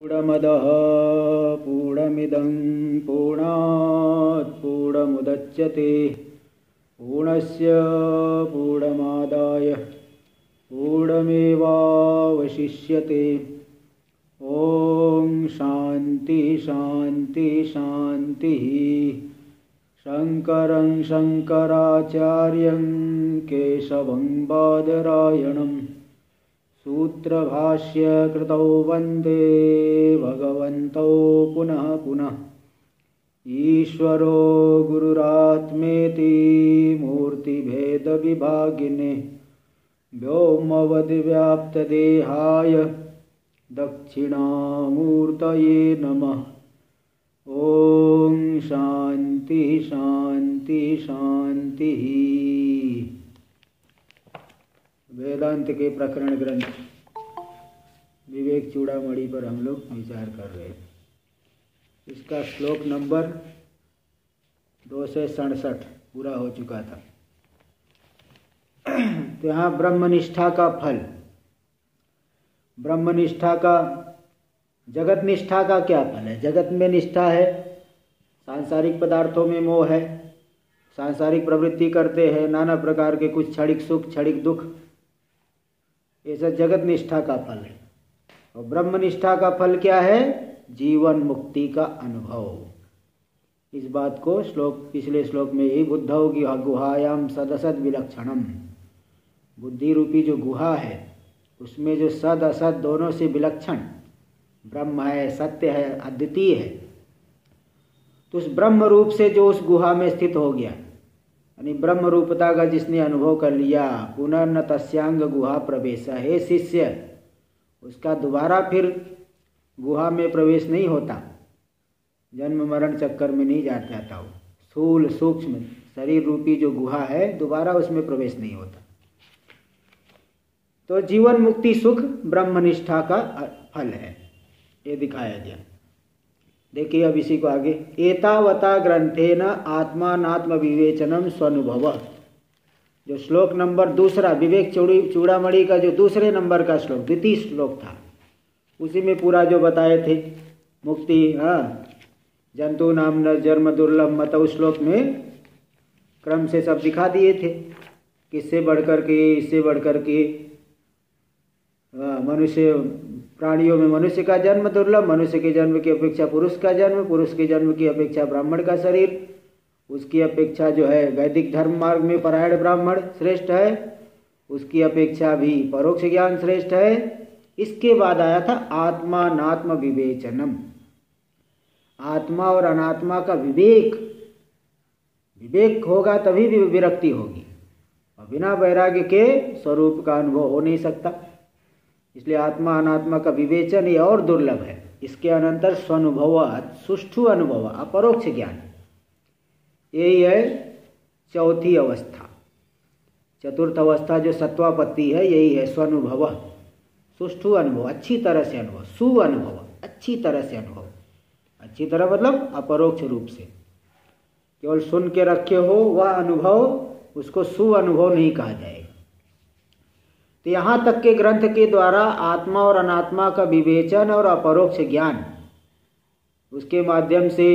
पूर्णमदः पूर्णमिदं पूर्णात् पूर्णमुदच्यते पूर्णस्य पूर्णमादाय पूर्णमेवावशिष्यते। ॐ शान्ति शान्ति शान्तिः। शङ्करं शङ्कराचार्यं केशवं बादरायणम् सूत्रभाष्यकृतौ वन्दे भगवन्तौ पुनः पुनः। ईश्वरो गुरुरात्मेति मूर्तिभेदविभागिने व्योमवद्व्याप्तदेहाय दक्षिणामूर्तये नमः। ॐ शान्ति शान्ति शान्तिः वेदांत के प्रकरण ग्रंथ। विवेक चूड़ामणि पर हम लोग विचार कर रहे हैं इसका श्लोक नंबर दो से सड़सठ पूरा हो चुका था। तो यहाँ ब्रह्मनिष्ठा का फल। ब्रह्मनिष्ठा का जगत निष्ठा का क्या फल है? जगत में निष्ठा है, सांसारिक पदार्थों में मोह है, सांसारिक प्रवृत्ति करते हैं, नाना प्रकार के कुछ क्षणिक सुख, क्षणिक दुख। ये सब जगत निष्ठा का फल है। और ब्रह्म निष्ठा का फल क्या है? जीवन मुक्ति का अनुभव। इस बात को श्लोक, पिछले श्लोक में यही बुद्ध होगी गुहायाम सदसद विलक्षणम। बुद्धि रूपी जो गुहा है, उसमें जो सद, असद दोनों से विलक्षण, ब्रह्म है, सत्य है, अद्वितीय है तो उस ब्रह्म रूप से जो उस गुहा में स्थित हो गया यानी ब्रह्म रूपता का जिसने अनुभव कर लिया पुनर्न तस्यांग गुहा प्रवेश हे शिष्य। उसका दोबारा फिर गुहा में प्रवेश नहीं होता। जन्म मरण चक्कर में नहीं जा जाता वो। स्थूल, सूक्ष्म, शरीर रूपी जो गुहा है, दोबारा उसमें प्रवेश नहीं होता। तो जीवन मुक्ति सुख ब्रह्मनिष्ठा का फल है, ये दिखाया गया। देखिए अब इसी को आगे। एतावता ग्रंथेन आत्मात्म विवेचनम स्वानुभव। जो श्लोक नंबर दूसरा, विवेक चूड़ी, चूड़ामणि का जो दूसरे नंबर का श्लोक, द्वितीय श्लोक था, उसी में पूरा जो बताए थे, मुक्ति हाँ जंतु नाम न जन्म दुर्लभ मत उस श्लोक में क्रम से सब दिखा दिए थे, किससे बढ़कर के, इससे बढ़कर के मनुष्य प्राणियों में मनुष्य का जन्म दुर्लभ, मनुष्य के जन्म की अपेक्षा पुरुष का जन्म, पुरुष के जन्म की अपेक्षा ब्राह्मण का शरीर। उसकी अपेक्षा जो है वैदिक धर्म मार्ग में परायण ब्राह्मण श्रेष्ठ है। उसकी अपेक्षा भी परोक्ष ज्ञान श्रेष्ठ है। इसके बाद आया था आत्मा नात्म विवेचनम। आत्मा और अनात्मा का विवेक। विवेक होगा तभी भी विरक्ति होगी। और बिना वैराग्य के स्वरूप का अनुभव हो नहीं सकता। इसलिए आत्मा अनात्मा का विवेचन ये और दुर्लभ है। इसके अनंतर स्वानुभव सुष्ठु अनुभव, अपरोक्ष ज्ञान। यही है चौथी अवस्था। चतुर्थ अवस्था जो सत्वापत्ति है, यही है स्वानुभव। सुष्ठु अनुभव, अच्छी तरह से अनुभव, सु अनुभव, अच्छी तरह से अनुभव। अच्छी तरह मतलब अपरोक्ष रूप से। केवल सुन के रखे हो, वह अनुभव, उसको सु अनुभव नहीं कहा जाएगा। तो यहाँ तक के ग्रंथ के द्वारा आत्मा और अनात्मा का विवेचन और अपरोक्ष ज्ञान, उसके माध्यम से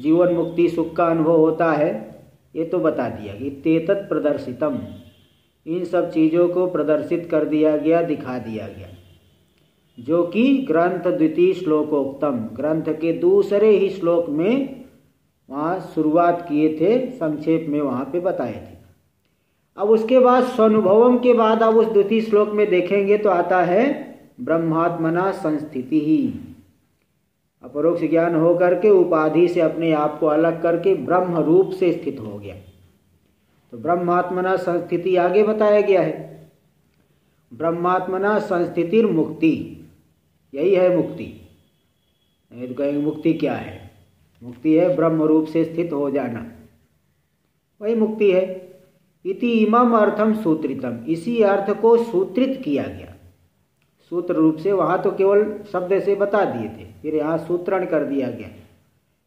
जीवन मुक्ति, सुख का अनुभव होता है, ये तो बता दिया कि तेतत प्रदर्शितम। इन सब चीज़ों को प्रदर्शित कर दिया गया, दिखा दिया गया। जो कि ग्रंथ द्वितीय श्लोकोक्तम, ग्रंथ के दूसरे ही श्लोक में वहाँ शुरुआत किए थे, संक्षेप में वहाँ पे बताए थे। अब उसके बाद स्वानुभवम के बाद अब उस द्वितीय श्लोक में देखेंगे तो आता है ब्रह्मात्मना संस्थिति ही। अपरोक्ष ज्ञान हो करके उपाधि से अपने आप को अलग करके ब्रह्म रूप से स्थित हो गया। तो ब्रह्मात्मना संस्थिति आगे बताया गया है। ब्रह्मात्मना संस्थिति मुक्ति। यही है मुक्ति। नहीं तो कहेंगे मुक्ति क्या है? मुक्ति है ब्रह्म रूप से स्थित हो जाना। वही मुक्ति है। इति इमम अर्थम सूत्रितम। इसी अर्थ को सूत्रित किया गया। सूत्र रूप से वहाँ तो केवल शब्द से बता दिए थे। फिर यहाँ सूत्रण कर दिया गया।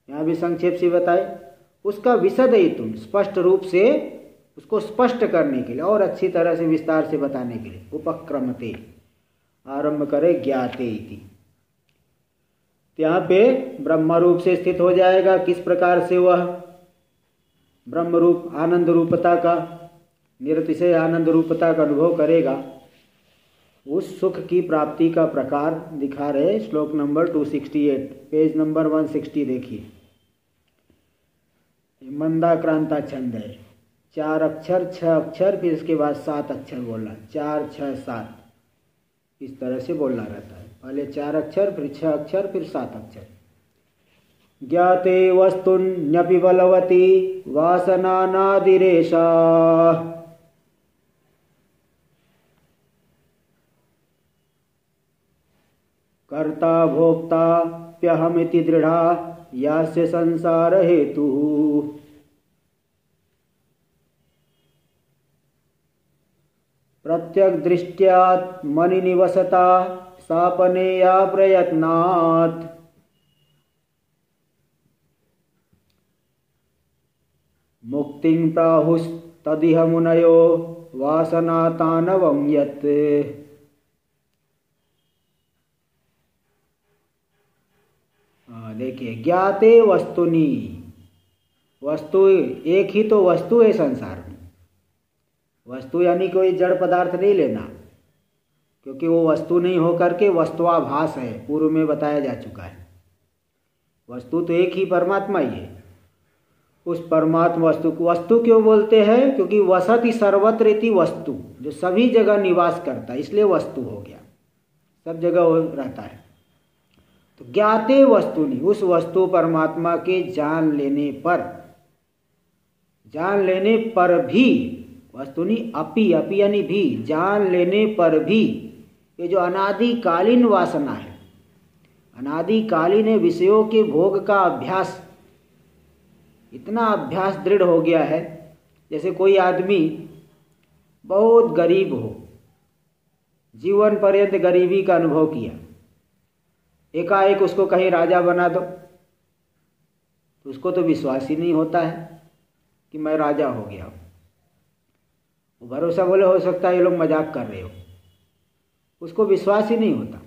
यहाँ भी संक्षेप से बताए। उसका विशद तुम स्पष्ट रूप से उसको स्पष्ट करने के लिए और अच्छी तरह से विस्तार से बताने के लिए। उपक्रमते। आरंभ करे, ज्ञाते इति। तो यहाँ पे ब्रह्म रूप से स्थित हो जाएगा। किस प्रकार से वह? ब्रह्म रूप, आनंद रूपता का। निरतिशय आनंद रूपता का अनुभव करेगा। उस सुख की प्राप्ति का प्रकार दिखा रहे श्लोक नंबर 268 पेज नंबर 160 देखिए। मंदा क्रांता छंद है। चार अक्षर, छह अक्षर, फिर इसके बाद सात अक्षर बोलना। चार, छह, सात। इस तरह से बोलना रहता है। पहले चार अक्षर, फिर छह अक्षर, फिर सात अक्षर। ज्ञाते वस्तुन्यपि बलवती वासनानादिरेशा। कर्ता भोक्ता प्यहमिति दृढ़ा यास्य संसार हेतु। प्रत्यक दृष्टियात मनि निवसता सापनेया प्रयत्नात्। मुक्तिं प्राहुस्तदिह मुनयो वासनातानवं यत्। देखिए, ज्ञाते वस्तुनि। वस्तु एक ही तो वस्तु है संसार में। वस्तु यानी कोई जड़ पदार्थ नहीं लेना, क्योंकि वो वस्तु नहीं होकर के वस्तुआभास है, पूर्व में बताया जा चुका है। वस्तु तो एक ही परमात्मा ही है। उस परमात्मा वस्तु को वस्तु क्यों बोलते हैं? क्योंकि वसति सर्वत्र इति वस्तु, जो सभी जगह निवास करता है, इसलिए वस्तु हो गया। सब जगह रहता है। तो ज्ञाते वस्तु नहीं, उस वस्तु परमात्मा के जान लेने पर। जान लेने पर भी, वस्तु नहीं, अपी अपी यानी भी, जान लेने पर भी, ये जो अनादिकालीन वासना है, अनादिकालीन विषयों के भोग का अभ्यास, इतना अभ्यास दृढ़ हो गया है, जैसे कोई आदमी बहुत गरीब हो, जीवन पर्यंत गरीबी का अनुभव किया। एकाएक उसको कहीं राजा बना दो। तो उसको तो विश्वास ही नहीं होता है कि मैं राजा हो गया हूँ। भरोसा बोले, हो सकता है ये लोग मज़ाक कर रहे हो। उसको विश्वास ही नहीं होता।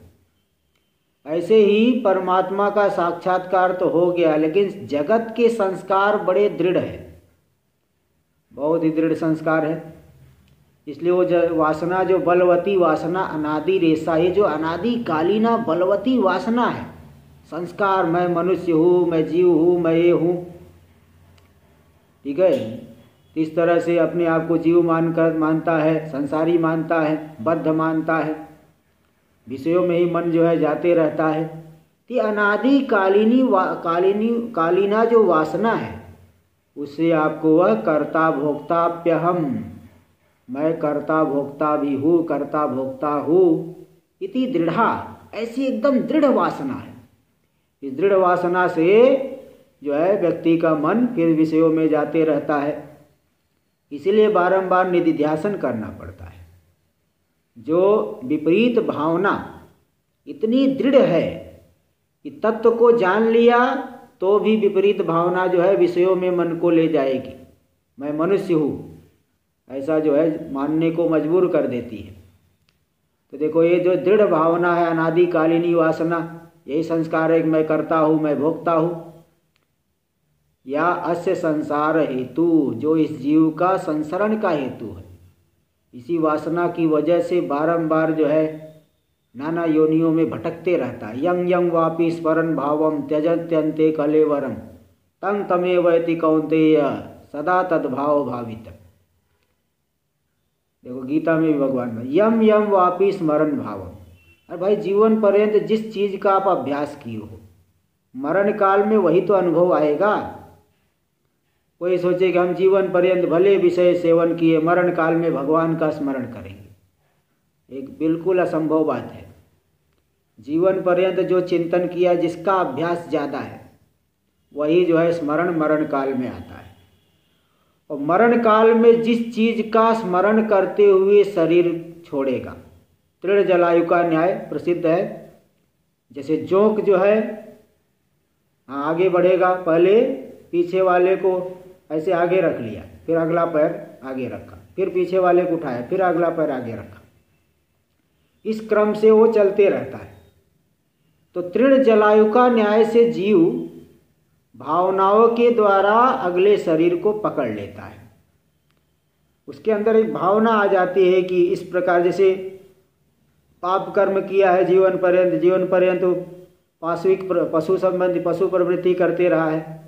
ऐसे ही परमात्मा का साक्षात्कार तो हो गया, लेकिन जगत के संस्कार बड़े दृढ़ है। बहुत ही दृढ़ संस्कार है। इसलिए वो जो वासना, जो बलवती वासना, अनादि रेसा ये जो अनादि कालीना बलवती वासना है, संस्कार, मैं मनुष्य हूँ, मैं जीव हूँ, मैं ये हूँ। ठीक है? इस तरह से अपने आप को जीव मानकर मानता है, संसारी मानता है, बद्ध मानता है। विषयों में ही मन जो है जाते रहता है। कि अनादि कालीनी कालीनी, कालीना जो वासना है उससे आपको वह कर्ता भोक्ताप्यहम। मैं कर्ता भोक्ता भी हूँ, कर्ता भोक्ता हूँ। इति दृढ़ा, ऐसी एकदम दृढ़ वासना है। इस दृढ़ वासना से जो है व्यक्ति का मन फिर विषयों में जाते रहता है। इसलिए बारंबार निधिध्यासन करना पड़ता है। जो विपरीत भावना इतनी दृढ़ है कि तत्व को जान लिया तो भी विपरीत भावना जो है विषयों में मन को ले जाएगी। मैं मनुष्य हूँ ऐसा जो है मानने को मजबूर कर देती है। तो देखो, ये जो दृढ़ भावना है, अनादिकालीनी वासना यही संस्कार है मैं करता हूँ, मैं भोगता हूँ। या अस्य संसार हेतु, जो इस जीव का संसरण का हेतु है। इसी वासना की वजह से बारंबार जो है, नाना योनियों में भटकते रहता है। यंग यंग वापी स्मरण भावम त्यजत्यंते कलेवरम तंग तमे वैति कौंतेय सदा तद्भाव भावित देखो, गीता में भी भगवान यम यम वापी स्मरण भावम। अरे भाई, जीवन पर्यंत जिस चीज़ का आप अभ्यास किए हो मरण काल में वही तो अनुभव आएगा। कोई सोचे कि हम जीवन पर्यंत भले विषय सेवन किए, मरण काल में भगवान का स्मरण करेंगे। एक बिल्कुल असंभव बात है। जीवन पर्यंत जो चिंतन किया, जिसका अभ्यास ज़्यादा है, वही जो है स्मरण मरण काल में आता है। और मरण काल में जिस चीज़ का स्मरण करते हुए शरीर छोड़ेगा। तृण जलायु का न्याय प्रसिद्ध है। जैसे जोंक जो है आगे बढ़ेगा। पहले पीछे वाले को ऐसे आगे रख लिया, फिर अगला पैर आगे रखा, फिर पीछे वाले को उठाया, फिर अगला पैर आगे रखा। इस क्रम से वो चलते रहता है। तो तृण जलायु का न्याय से जीव भावनाओं के द्वारा अगले शरीर को पकड़ लेता है। उसके अंदर एक भावना आ जाती है कि इस प्रकार जैसे पाप कर्म किया है जीवन पर्यंत जीवन पर्यंत पाश्विक पशु संबंधी पशु प्रवृत्ति करते रहा है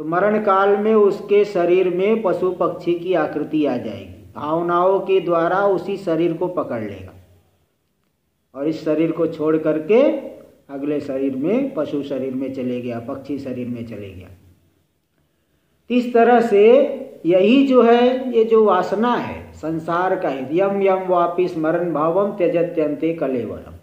तो मरण काल में उसके शरीर में पशु पक्षी की आकृति आ जाएगी। भावनाओं के द्वारा उसी शरीर को पकड़ लेगा और इस शरीर को छोड़ करके अगले शरीर में, पशु शरीर में चले गया, पक्षी शरीर में चले गया। इस तरह से यही जो है, ये जो वासना है, संसार का है यम यम वापि स्मरण भावम त्यजत्यंते कलेवरम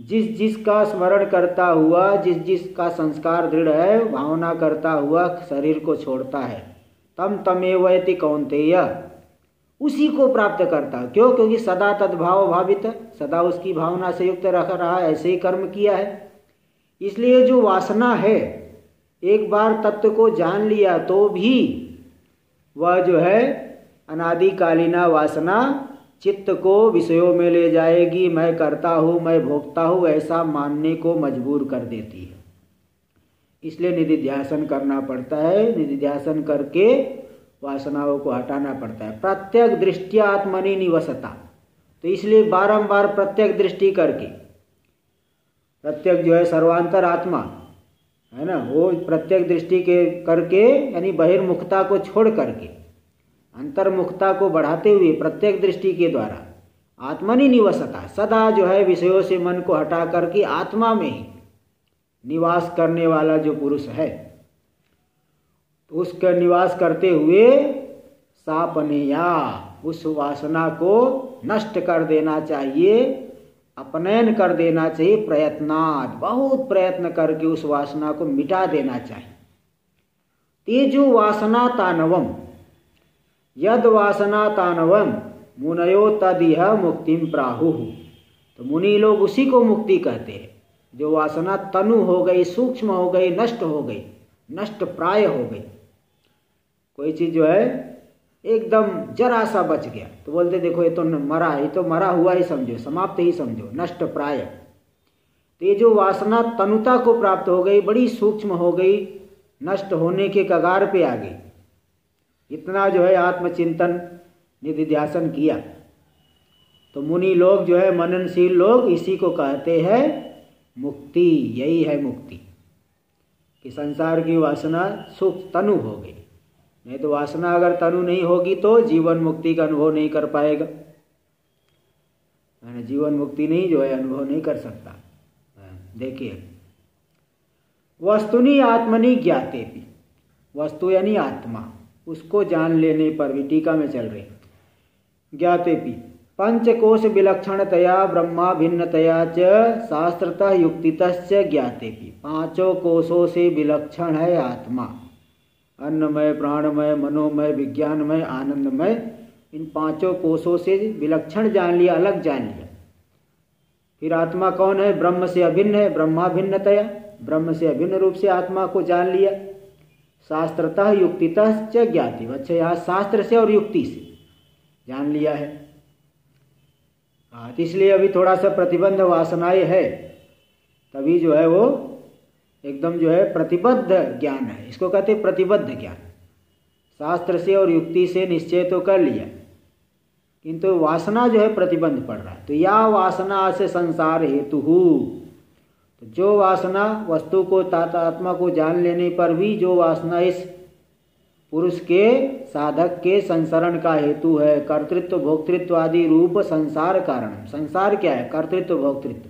जिस जिसका स्मरण करता हुआ, जिस जिस का संस्कार दृढ़ है, भावना करता हुआ शरीर को छोड़ता है। तम तमेवयति कौनतेय। उसी को प्राप्त करता। क्यों? क्योंकि सदा तद्भाव भावित, सदा उसकी भावना से युक्त रख रहा है, ऐसे ही कर्म किया है। इसलिए जो वासना है, एक बार तत्व को जान लिया तो भी वह जो है, अनादिकालीना वासना चित्त को विषयों में ले जाएगी। मैं करता हूँ, मैं भोगता हूँ, ऐसा मानने को मजबूर कर देती है। इसलिए निधिध्यासन करना पड़ता है। निधि निधिध्यासन करके वासनाओं को हटाना पड़ता है। प्रत्येक दृष्टि आत्मनि निवसता। तो इसलिए बारंबार प्रत्येक दृष्टि करके, प्रत्येक जो है सर्वांतर आत्मा, है ना, वो प्रत्येक दृष्टि के करके, यानी बहिर्मुखता को छोड़ करके, अंतर्मुखता को बढ़ाते हुए प्रत्येक दृष्टि के द्वारा आत्मनि निवसता, सदा जो है विषयों से मन को हटा करके आत्मा में निवास करने वाला जो पुरुष है तो उसका निवास करते हुए सापनेया उस वासना को नष्ट कर देना चाहिए, अपनयन कर देना चाहिए प्रयत्नात् बहुत प्रयत्न करके उस वासना को मिटा देना चाहिए। तेजो वासना तानवम, यद वासना तानवम, मुनयो तदिह मुक्तिम प्राहु। तो मुनि लोग उसी को मुक्ति कहते हैं। जो वासना तनु हो गई, सूक्ष्म हो गई, नष्ट हो गई नष्ट प्राय हो गई। कोई चीज़ जो है, एकदम जरा सा बच गया। तो बोलते, देखो, ये तो मरा, ये तो मरा हुआ ही समझो, समाप्त ही समझो, नष्ट प्राय। तो ये जो वासना तनुता को प्राप्त हो गई, बड़ी सूक्ष्म हो गई, नष्ट होने के कगार पे आ गई। इतना जो है आत्मचिंतन निधिध्यासन किया। तो मुनि लोग जो है, मननशील लोग, इसी को कहते हैं मुक्ति, यही है मुक्ति। कि संसार की वासना सुख तनु हो गई। नहीं तो वासना अगर तनु नहीं होगी तो जीवन मुक्ति का अनुभव नहीं कर पाएगा। जीवन मुक्ति नहीं जो है, अनुभव नहीं कर सकता। देखिए वस्तुनि आत्मनि ज्ञाते भी। वस्तु यानी आत्मा, उसको जान लेने पर भी, टीका में चल रही। ज्ञाते भी, पंचकोश विलक्षणतया ब्रह्मा भिन्नतया च, शास्त्रतः युक्तित ज्ञाते भी। पाँचों कोशों से विलक्षण है आत्मा। अन्नमय, प्राणमय, मनोमय, विज्ञानमय, आनंदमय, इन पाँचों कोषों से विलक्षण जान लिया, अलग जान लिया। फिर आत्मा कौन है? ब्रह्म से अभिन्न है ब्रह्मा भिन्नतया ब्रह्म से अभिन्न रूप से आत्मा को जान लिया। शास्त्रतः युक्तितः च ज्ञाति अच्छा यहाँ शास्त्र से और युक्ति से जान लिया है। हाँ तो इसलिए अभी थोड़ा सा प्रतिबंध वासनाएँ है, तभी जो है वो एकदम जो है प्रतिबद्ध ज्ञान है। इसको कहते हैं प्रतिबद्ध ज्ञान। शास्त्र से और युक्ति से निश्चय तो कर लिया। किंतु वासना जो है प्रतिबंध पड़ रहा है। तो या वासना से संसार हेतु तो जो वासना वस्तु को तात्मा को जान लेने पर भी जो वासना इस पुरुष के, साधक के संसरण का हेतु है। कर्तृत्व, भोक्तृत्व आदि रूप संसार कारण। संसार क्या है? कर्तृत्व, भोक्तृत्व।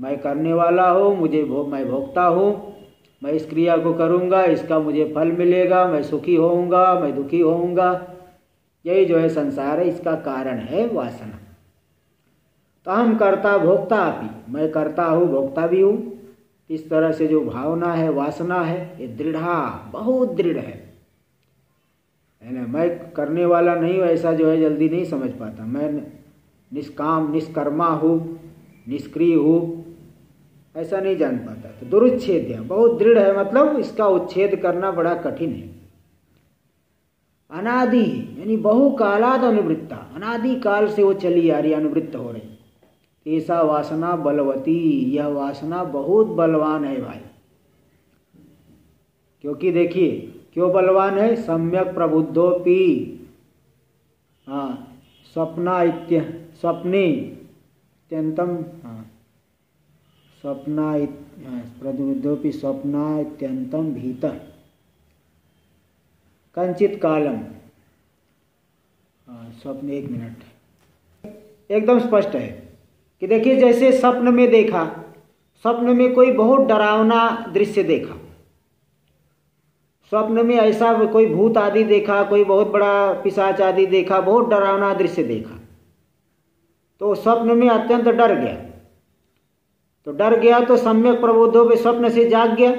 मैं करने वाला हूँ, मुझे भो, मैं भोगता हूँ। मैं इस क्रिया को करूँगा, इसका मुझे फल मिलेगा, मैं सुखी होऊँगा, मैं दुखी होऊँगा। यही जो है संसार है, इसका कारण है वासना। तो हम करता भोगता भी मैं करता हूँ भोगता भी हूँ। इस तरह से जो भावना है, वासना है, ये दृढ़ा बहुत दृढ़ है। है ना, मैं करने वाला नहीं हूँ, ऐसा जो है जल्दी नहीं समझ पाता। मैं निष्काम, निष्कर्मा हूँ, निष्क्रिय हूँ। ऐसा नहीं जान पाता। तो दुरुच्छेद बहुत दृढ़ है मतलब इसका उच्छेद करना बड़ा कठिन है। अनादि, यानी बहुकालाद अनुवृत्ता। अनादि काल से वो चली आ रही अनुवृत्त हो रही। ऐसा वासना बलवती, यह वासना बहुत बलवान है भाई। क्योंकि देखिए, क्यों बलवान है? सम्यक प्रबुद्धोपी। हाँ स्वप्ना इत्य, स्वप्ने, अत्यंतम स्वप्ना प्रबुद्धोपि स्वप्ना अत्यंतम भीतर कंचित कालम। स्वप्न, एक मिनट। एकदम स्पष्ट है कि देखिए, जैसे स्वप्न में देखा, स्वप्न में कोई बहुत डरावना दृश्य देखा। स्वप्न में ऐसा कोई भूत आदि देखा, कोई बहुत बड़ा पिशाच आदि देखा, बहुत डरावना दृश्य देखा तो स्वप्न में अत्यंत डर गया। तो डर गया तो सम्यक प्रबुद्धो भी स्वप्न से जाग गया।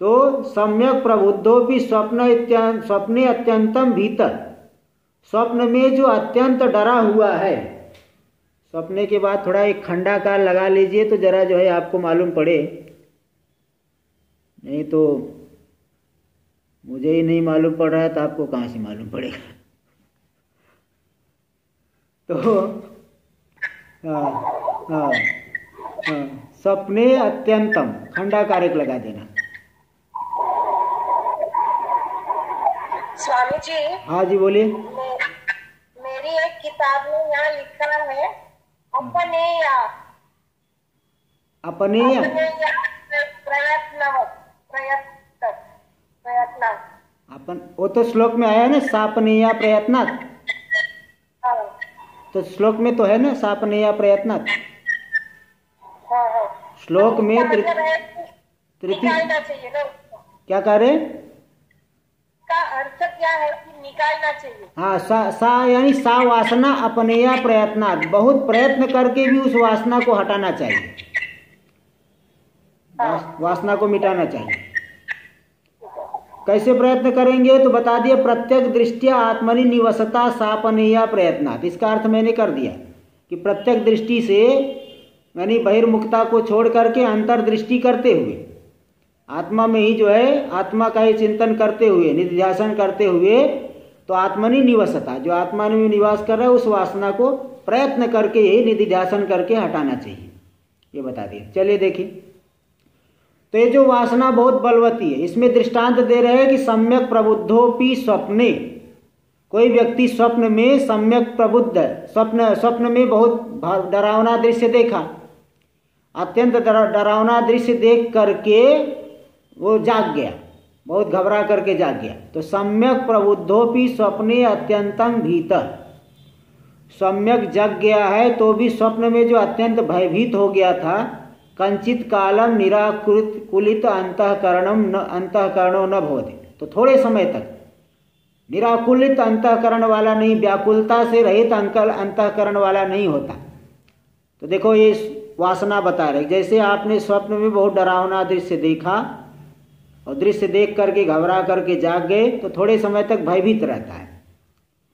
तो सम्यक प्रबुद्धो भी स्वप्न स्वप्ने अत्यंतम भीतर। स्वप्न में जो अत्यंत डरा हुआ है, स्वप्ने के बाद थोड़ा एक खंडा कार लगा लीजिए तो जरा जो है आपको मालूम पड़े। नहीं तो मुझे ही नहीं मालूम पड़ रहा है तो आपको कहाँ से मालूम पड़ेगा? तो हाँ हाँ। सपने अत्यंतम खंडा कारक लगा देना। स्वामी जी हाँ जी बोलिए। मेरी एक किताब में यहाँ लिखा है अपने या अपने या प्रयत्न प्रयत्न। प्रयत्न अपन वो तो श्लोक में आया ना सापनेया प्रयत्नात्। हाँ। तो श्लोक में तो है ना सापने सापनेया प्रयत्नात्। हाँ हाँ श्लोक में मतलब है तृतीय उसको। क्या कह रहे? का अर्थ क्या है कि निकालना चाहिए? हाँ सा, सा यानी सा वासना अपनेया प्रयत्नात्। बहुत प्रयत्न करके भी उस वासना को हटाना चाहिए। वास, वासना को मिटाना चाहिए। कैसे प्रयत्न करेंगे? तो बता दिया प्रत्यक दृष्टिया आत्मनि निवसता सापनेया प्रयत्नात्। इसका अर्थ मैंने कर दिया कि प्रत्यक दृष्टि से यानी बहिर्मुखता को छोड़ करके अंतर्दृष्टि करते हुए। आत्मा में ही जो है, आत्मा का ही चिंतन करते हुए, निध्यासन करते हुए तो आत्मनि निवसता। जो आत्मा में निवास कर रहा है, उस वासना को प्रयत्न करके ही निधिध्यासन करके हटाना चाहिए। ये बता दिया। चलिए देखिए। तो ये जो वासना बहुत बलवती है, इसमें दृष्टांत दे रहे हैं कि सम्यक प्रबुद्धोपि स्वप्ने। कोई व्यक्ति स्वप्न में सम्यक प्रबुद्ध, स्वप्न स्वप्न में बहुत डरावना दृश्य देखा अत्यंत डरावना दृश्य देख करके वो जाग गया। बहुत घबरा करके जाग गया। तो सम्यक प्रबुद्धोपि स्वप्ने अत्यंतम भीतर सम्यक जग गया है तो भी स्वप्न में जो अत्यंत भयभीत हो गया था, कंचित कालम निराकृत कुलित अंतकरणम न अंतकरणो न भवते। तो थोड़े समय तक निराकुलित अंतकरण वाला नहीं, व्याकुलता से रहित अंकल अंतकरण वाला नहीं होता। तो देखो ये वासना बता रहे। जैसे आपने स्वप्न में बहुत डरावना दृश्य देखा और दृश्य देख करके, घबरा करके जाग गए तो थोड़े समय तक भयभीत रहता है।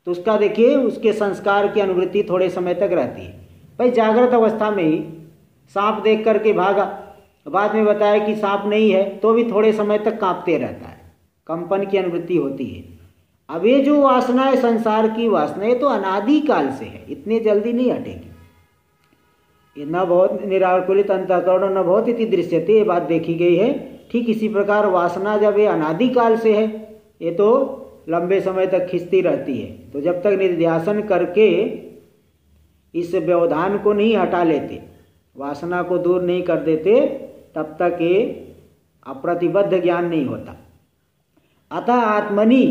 तो उसका देखिए, उसके संस्कार की अनुवृत्ति थोड़े समय तक रहती है। भाई, जागृत अवस्था में ही सांप देख करके भागा। बाद में बताया कि सांप नहीं है तो भी थोड़े समय तक कांपते रहता है। कंपन की अनुवृत्ति होती है। अब ये जो वासना है संसार की वासना ये तो अनादि काल से है। इतने जल्दी नहीं हटेगी। न बहुत निराकुलित अंतकरण, न बहुत इति दृश्यते, ये बात देखी गई है। ठीक इसी प्रकार वासना जब ये अनादि काल से है, ये तो लंबे समय तक खिंचती रहती है। तो जब तक निर्ध्यासन करके इस व्यवधान को नहीं हटा लेते, वासना को दूर नहीं कर देते, तब तक ये अप्रतिबद्ध ज्ञान नहीं होता। अतः आत्मनि,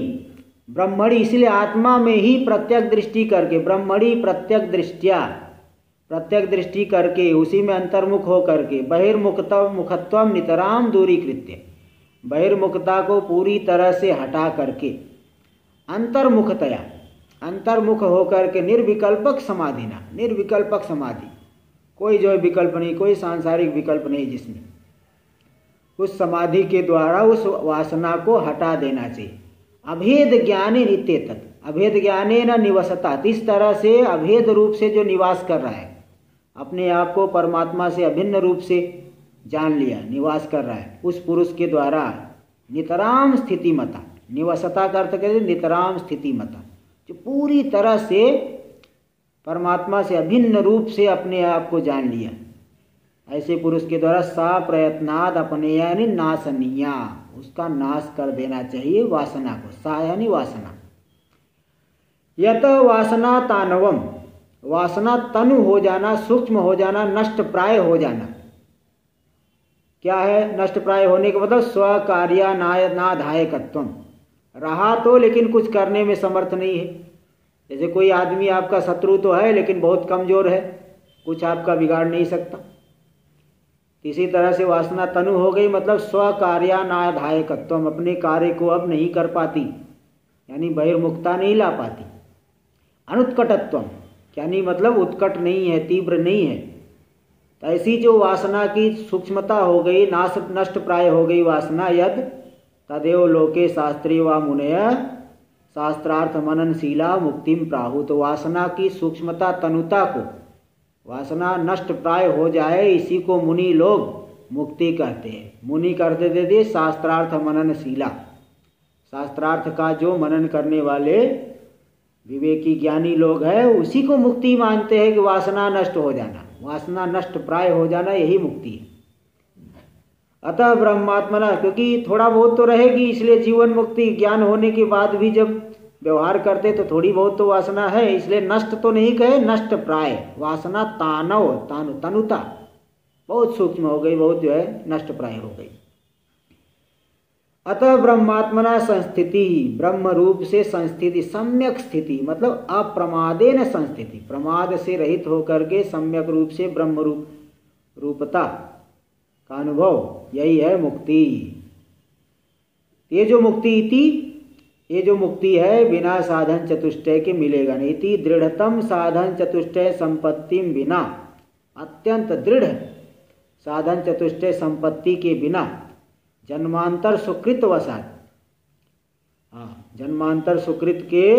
ब्रह्मणि, इसलिए आत्मा में ही प्रत्यक दृष्टि करके, ब्रह्मणि प्रत्यक दृष्टिया प्रत्यक दृष्टि करके, उसी में अंतर्मुख हो करके बहिर्मुखत्व, मुखत्व नितराम दूरी कृत्य बहिर्मुखता को पूरी तरह से हटा करके। अंतर्मुखतया, अंतर्मुख होकर के निर्विकल्पक समाधि ना, निर्विकल्पक समाधि। कोई जो विकल्प नहीं, कोई सांसारिक विकल्प नहीं जिसमें। उस समाधि के द्वारा उस वासना को हटा देना चाहिए। अभेद ज्ञाने नित्य तत् अभेद ज्ञाने न निवसता, इस तरह से अभेद रूप से जो निवास कर रहा है अपने आप को परमात्मा से अभिन्न रूप से जान लिया, निवास कर रहा है। उस पुरुष के द्वारा नितराम स्थिति मता, निवसता का अर्थ कहते नितराम स्थिति मता। जो पूरी तरह से परमात्मा से अभिन्न रूप से अपने आप को जान लिया। ऐसे पुरुष के द्वारा सा प्रयत्नाद अपने यानी नासनिया, उसका नाश कर देना चाहिए वासना को सा यानी वासना यत वासना तानवम वासना तनु हो जाना, सूक्ष्म हो जाना नष्ट प्राय हो जाना। क्या है नष्ट प्राय होने का मतलब? स्व कार्य नाधायकत्व रहा तो लेकिन कुछ करने में समर्थ नहीं है। जैसे कोई आदमी आपका शत्रु तो है, लेकिन बहुत कमज़ोर है, कुछ आपका बिगाड़ नहीं सकता। इसी तरह से वासना तनु हो गई मतलब स्व कार्यानाधायकत्व अपने कार्य को अब नहीं कर पाती, यानी बहिर्मुक्ता नहीं ला पाती। अनुत्कटत्व यानी मतलब उत्कट नहीं है, तीव्र नहीं है। तो ऐसी जो वासना की सूक्ष्मता हो गई, नाश नष्ट प्राय हो गई वासना यद, तदेव लोके शास्त्री व मुनय, शास्त्रार्थ मननशीला मुक्तिम प्राहु। तो वासना की सूक्ष्मता, तनुता को, वासना नष्ट प्राय हो जाए, इसी को मुनि लोग मुक्ति कहते हैं। मुनि करते दे दिए शास्त्रार्थ मननशीला शास्त्रार्थ का जो मनन करने वाले विवेकी ज्ञानी लोग हैं, उसी को मुक्ति मानते हैं कि वासना नष्ट हो जाना। वासना नष्ट प्राय हो जाना यही मुक्ति है। अतः ब्रह्मात्मना, क्योंकि थोड़ा बहुत तो रहेगी, इसलिए जीवन मुक्ति, ज्ञान होने के बाद भी जब व्यवहार करते तो थोड़ी बहुत तो वासना है, इसलिए नष्ट तो नहीं कहे, नष्ट प्राय। वासना तानव, तानु, तनुता। बहुत सूक्ष्म हो गई, बहुत जो है, नष्ट प्राय हो गई। अतः ब्रह्मात्मना संस्थिति ब्रह्म रूप से संस्थिति, सम्यक स्थिति मतलब अप्रमादे न संस्थिति, प्रमाद से रहित होकर के सम्यक रूप से ब्रह्म रूप रूपता का अनुभव, यही है मुक्ति। ये जो मुक्ति इति, ये जो मुक्ति है, बिना साधन चतुष्टय के मिलेगा नहीं। थी दृढ़तम साधन चतुष्टय संपत्ति बिना, अत्यंत दृढ़ साधन चतुष्टय संपत्ति के बिना जन्मांतर सुकृत वसात। हाँ जन्मांतर सुकृत के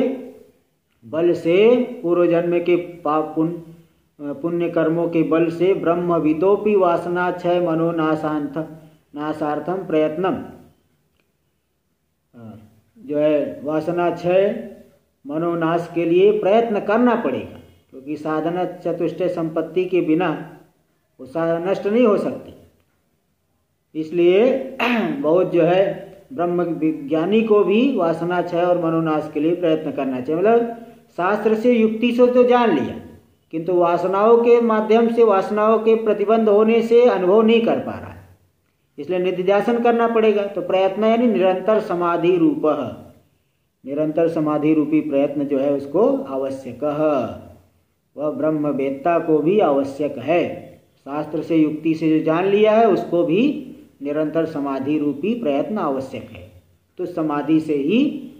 बल से, पूर्व जन्म के पाप पुण्य पुण्य कर्मों के बल से ब्रह्म विदोपी वासना क्षय मनोनाशांत नाशार्थम प्रयत्नम। जो है, वासना क्षय मनोनाश के लिए प्रयत्न करना पड़ेगा, क्योंकि साधना चतुष्टय संपत्ति के बिना वो साधना नष्ट नहीं हो सकती। इसलिए बहुत जो है ब्रह्म विज्ञानी को भी वासना क्षय और मनोनाश के लिए प्रयत्न करना चाहिए। मतलब शास्त्र से युक्ति से तो जान लिया, किंतु वासनाओं के माध्यम से, वासनाओं के प्रतिबंध होने से अनुभव नहीं कर पा रहा है। इसलिए निधिध्यासन करना पड़ेगा। तो प्रयत्न यानी निरंतर समाधि रूप, निरंतर समाधि रूपी प्रयत्न जो है उसको आवश्यक, वह ब्रह्म वेत्ता को भी आवश्यक है। शास्त्र से युक्ति से जो जान लिया है, उसको भी निरंतर समाधि रूपी प्रयत्न आवश्यक है। तो समाधि से ही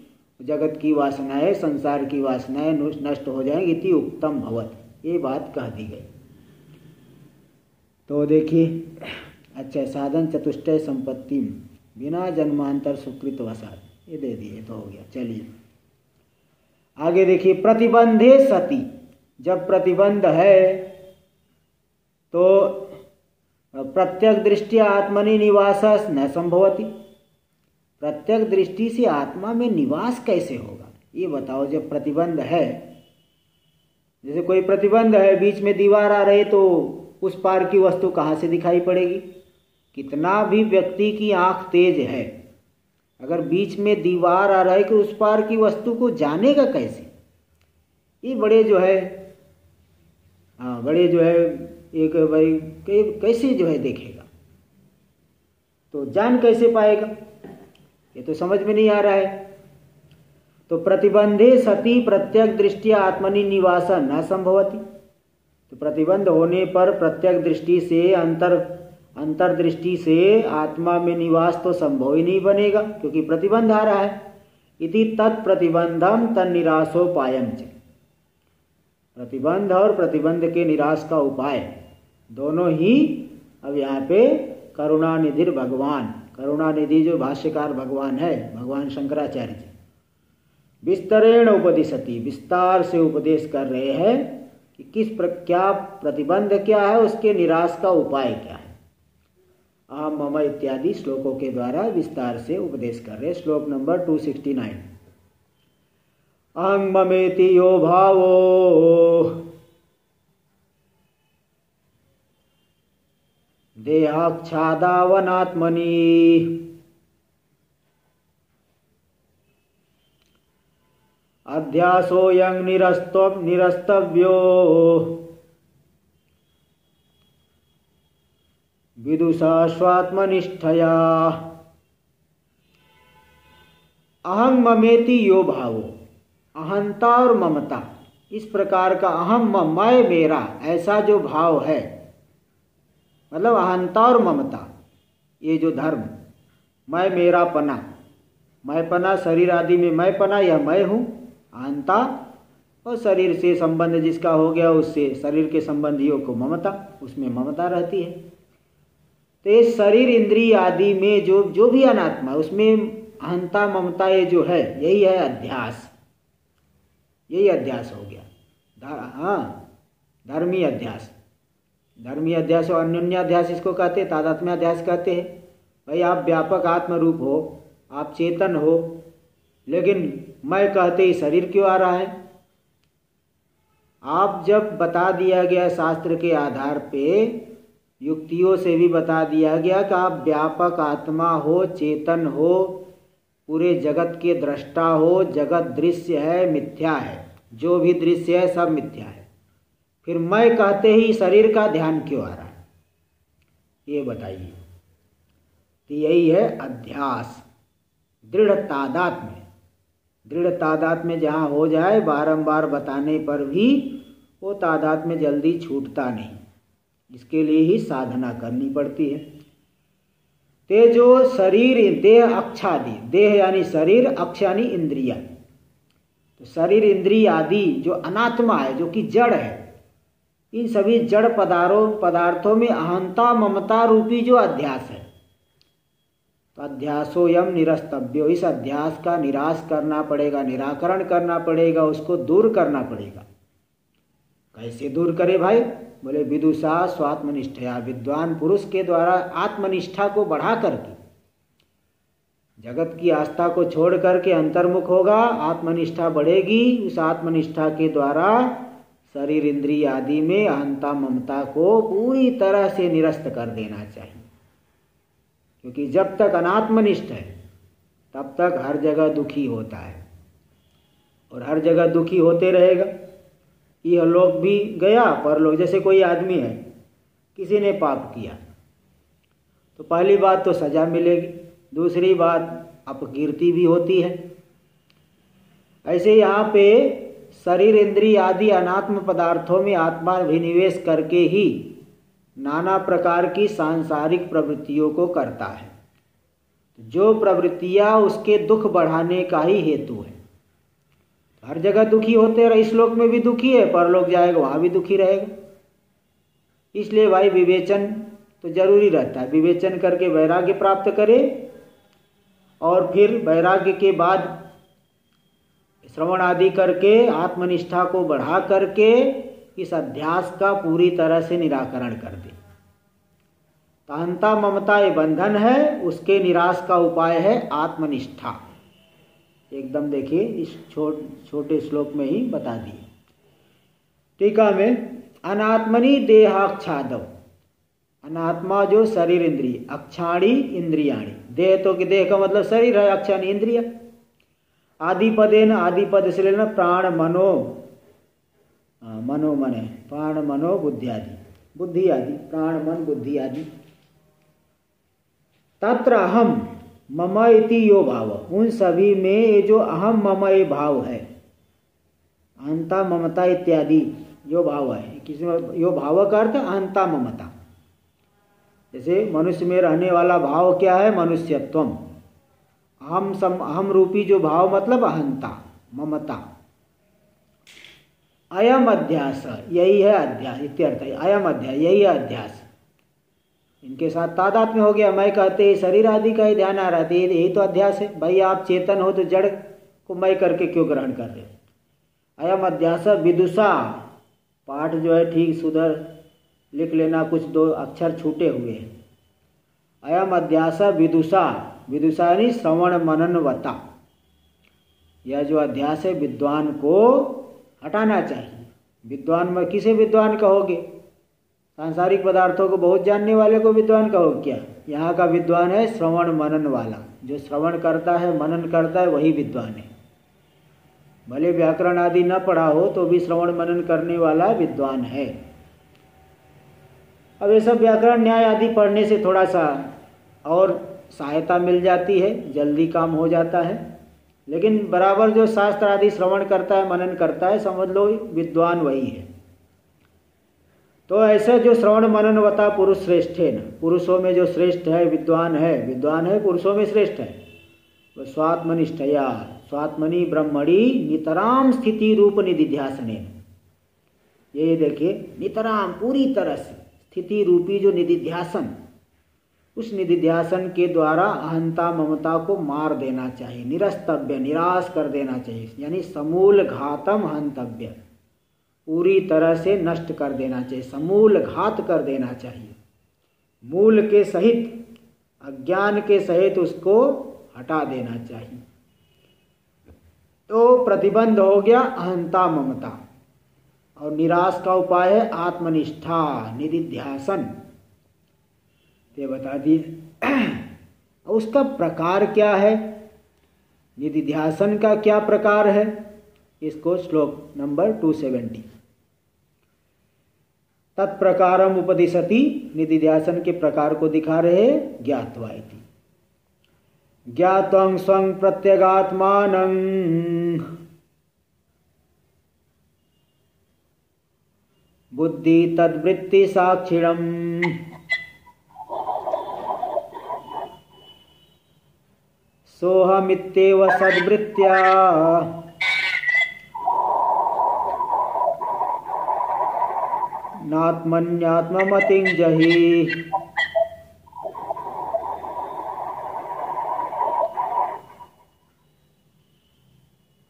जगत की वासनाएँ, संसार की वासनाएँ नष्ट हो जाएँगी, इति उत्तम भवत। ये बात कह दी गई। तो देखिए अच्छा साधन चतुष्टय संपत्ति। बिना जन्मांतर सुकृत वसात ये दे दिए तो हो गया। चलिए। आगे देखिए, प्रतिबंधे सती। जब प्रतिबंध है तो प्रत्यक दृष्टि आत्मनि निवास न संभवती। प्रत्यक दृष्टि से आत्मा में निवास कैसे होगा? ये बताओ, जब प्रतिबंध है, जैसे कोई प्रतिबंध है, बीच में दीवार आ रही तो उस पार की वस्तु कहाँ से दिखाई पड़ेगी? कितना भी व्यक्ति की आँख तेज है, अगर बीच में दीवार आ रहा है कि उस पार की वस्तु को जानेगा कैसे? ये बड़े जो है हाँ बड़े जो है एक भाई कैसे जो है देखेगा? तो जान कैसे पाएगा? ये तो समझ में नहीं आ रहा है। तो प्रतिबंधे सती प्रत्यक दृष्टि आत्मनि निवास न संभवती। तो प्रतिबंध होने पर प्रत्यक दृष्टि से अंतर अंतर्दृष्टि से आत्मा में निवास तो संभव ही नहीं बनेगा, क्योंकि प्रतिबंध आ रहा है। इति तत्प्रतिबंधम तन निराशोपायम च। प्रतिबंध और प्रतिबंध के निराश का उपाय। दोनों ही अब यहाँ पे करुणानिधि भगवान। करुणानिधि जो भाष्यकार भगवान है भगवान शंकराचार्य जी। विस्तरेण उपदिशति विस्तार से उपदेश कर रहे हैं कि किस प्र, क्या प्रतिबंध क्या है उसके निराश का उपाय क्या है। आम मम इत्यादि श्लोकों के द्वारा विस्तार से उपदेश कर रहे श्लोक नंबर 269 अहं ममेति यो भावो। देहाक्षादावनात्मनि अध्यासोऽयं निरस्त निरस्तव्यो। विदुषा स्वात्मनिष्ठया अहं ममेति यो भावो। अहंता और ममता। इस प्रकार का अहम मैं मेरा, ऐसा जो भाव है। मतलब अहंता और ममता, ये जो धर्म। मैं मेरा पना। मैं पना शरीर आदि में मैं पना या मैं हूँ। अहंता और शरीर से संबंध जिसका हो गया, उससे शरीर के संबंधियों को ममता, उसमें ममता रहती है। तो ये शरीर इंद्रिय आदि में जो जो भी अनात्मा, उसमें अहंता, ममता ये जो है, यही है अध्यास। यही अध्यास हो गया। हाँ धर्मी अध्यास। धर्मी अध्यास और अन्योन्याध्यास इसको कहते हैं तादात्म्याध्यास कहते हैं। भाई आप व्यापक आत्म रूप हो, आप चेतन हो, लेकिन मैं कहते ही शरीर क्यों आ रहा है? आप जब बता दिया गया शास्त्र के आधार पे, युक्तियों से भी बता दिया गया कि आप व्यापक आत्मा हो, चेतन हो पूरे जगत के दृष्टा हो, जगत दृश्य है, मिथ्या है। जो भी दृश्य है, सब मिथ्या है। फिर मैं कहते ही शरीर का ध्यान क्यों आ रहा है? ये बताइए। तो यही है अध्यास। दृढ़ तादात में। दृढ़ तादात में जहाँ हो जाए, बारंबार बताने पर भी वो तादात में जल्दी छूटता नहीं। इसके लिए ही साधना करनी पड़ती है। ते जो शरीर देह अक्षादि, देह यानी शरीर, अक्ष यानी इंद्रिया। तो शरीर, इंद्रिय आदि जो अनात्मा है, जो कि जड़ है, इन सभी जड़ पदारों, पदार्थों में अहंता, ममता रूपी जो अध्यास है तो अध्यासो यम निरस्तव्यो इस अध्यास का निराश करना पड़ेगा, निराकरण करना पड़ेगा, उसको दूर करना पड़ेगा। कैसे दूर करे भाई? बोले, विदुषा स्वात्मनिष्ठया, विद्वान पुरुष के द्वारा आत्मनिष्ठा को बढ़ा करके जगत की आस्था को छोड़ करके अंतर्मुख होगा, आत्मनिष्ठा बढ़ेगी, उस आत्मनिष्ठा के द्वारा शरीर इंद्रिय आदि में अहंता ममता को पूरी तरह से निरस्त कर देना चाहिए। क्योंकि जब तक अनात्मनिष्ठ है, तब तक हर जगह दुखी होता है। और हर जगह दुखी होते रहेगा। यह लोग भी गया, पर लोग जैसे कोई आदमी है, किसी ने पाप किया। तो पहली बात तो सजा मिलेगी, दूसरी बात अपकीर्ति भी होती है। ऐसे यहाँ पे शरीर, इंद्रिय आदि अनात्म पदार्थों में आत्मा विनिवेश करके ही नाना प्रकार की सांसारिक प्रवृत्तियों को करता है। जो प्रवृत्तियाँ उसके दुख बढ़ाने का ही हेतु है। हर जगह दुखी होते रहे, इस लोक में भी दुखी है, पर लोग जाएगा, वहाँ भी दुखी रहेगा। इसलिए भाई विवेचन तो ज़रूरी रहता है। विवेचन करके वैराग्य प्राप्त करे, और फिर वैराग्य के बाद श्रवण आदि करके, आत्मनिष्ठा को बढ़ा करके, इस अध्यास का पूरी तरह से निराकरण कर दे। तांता ममता ये बंधन है, उसके निराश का उपाय है आत्मनिष्ठा। एकदम देखिए, इस छोट, छोटे श्लोक में ही बता दिए। टीका में, अनात्मनी देहाक्षादव अनात्मा जो शरीर इंद्रिय, अक्षाणी इंद्रियाणी। देह तो कि देह का मतलब शरीर है, अक्षाणी इंद्रिय। आदिपदे न आदिपद से लेना प्राण मनो। मनो मन है, प्राण मनो बुद्धि आदि। बुद्धि आदि, प्राण मन बुद्धि आदि। तत्र अहम मम इति यो भाव। उन सभी में ये जो अहम मम ये भाव है, अहंता, ममता इत्यादि जो भाव है, किसी यो भाव का अर्थ अहंता, ममता। जैसे मनुष्य में रहने वाला भाव क्या है? मनुष्यत्व अहम सम, अहम रूपी जो भाव मतलब अहंता, ममता। अयम अध्यास, यही है अध्यास, इत्यर्थ अयम अध्याय यही है अध्यास। इनके साथ तादात में हो गया। मैं कहते शरीर आदि का ही ध्यान आ रहा था यही तो अध्यास है। भाई, आप चेतन हो तो जड़ को मैं करके क्यों ग्रहण कर रहे अयम अध्यास विदुषा। पाठ जो है ठीक सुधर लिख लेना। कुछ दो अक्षर छूटे हुए हैं। अयम अध्यास विदुषा। विदुषा यानी श्रवण मनन मननवता। यह जो अध्यास है, विद्वान को हटाना चाहिए। विद्वान में किसे विद्वान कहोगे? सांसारिक पदार्थों को बहुत जानने वाले को विद्वान कहो क्या? यहाँ का विद्वान है श्रवण मनन वाला। जो श्रवण करता है, मनन करता है, वही विद्वान है। भले व्याकरण आदि न पढ़ा हो तो भी श्रवण मनन करने वाला विद्वान है। अब ये सब व्याकरण न्याय आदि पढ़ने से थोड़ा सा और सहायता मिल जाती है, जल्दी काम हो जाता है। लेकिन बराबर जो शास्त्र आदि श्रवण करता है, मनन करता है, समझ लो, विद्वान वही है। तो ऐसे जो श्रवण मनन वता पुरुष श्रेष्ठ है न, पुरुषों में जो श्रेष्ठ है, विद्वान है विद्वान है, पुरुषों में श्रेष्ठ है। वो स्वात्मनिष्ठया, स्वात्मनि ब्रह्मणी नितराम स्थिति रूप निधिध्यासन। ये देखिए, नितराम, पूरी तरह से स्थिति रूपी जो निधिध्यासन, उस निधिध्यासन के द्वारा अहंता ममता को मार देना चाहिए निरस्तव्य निराश कर देना चाहिए, यानी समूल घातम हंतव्य। पूरी तरह से नष्ट कर देना चाहिए, समूल घात कर देना चाहिए। मूल के सहित, अज्ञान के सहित उसको हटा देना चाहिए। तो प्रतिबंध हो गया अहंता ममता। और निराश का उपाय है आत्मनिष्ठा, निधिध्यासन। ये बता दिए उसका प्रकार क्या है? निधिध्यासन का क्या प्रकार है? इसको श्लोक नंबर टू सेवेंटी तत्प्रकार उपदिशति निधि निधिध्यासन के प्रकार को दिखा रहे ज्ञातवा ज्ञात स्वं प्रत्यगात्मान। बुद्धि तद्वृत्ति साक्षिणम। सोहमित्येव सद्वृत्त्या। नात्मन्यात्ममतिं जहि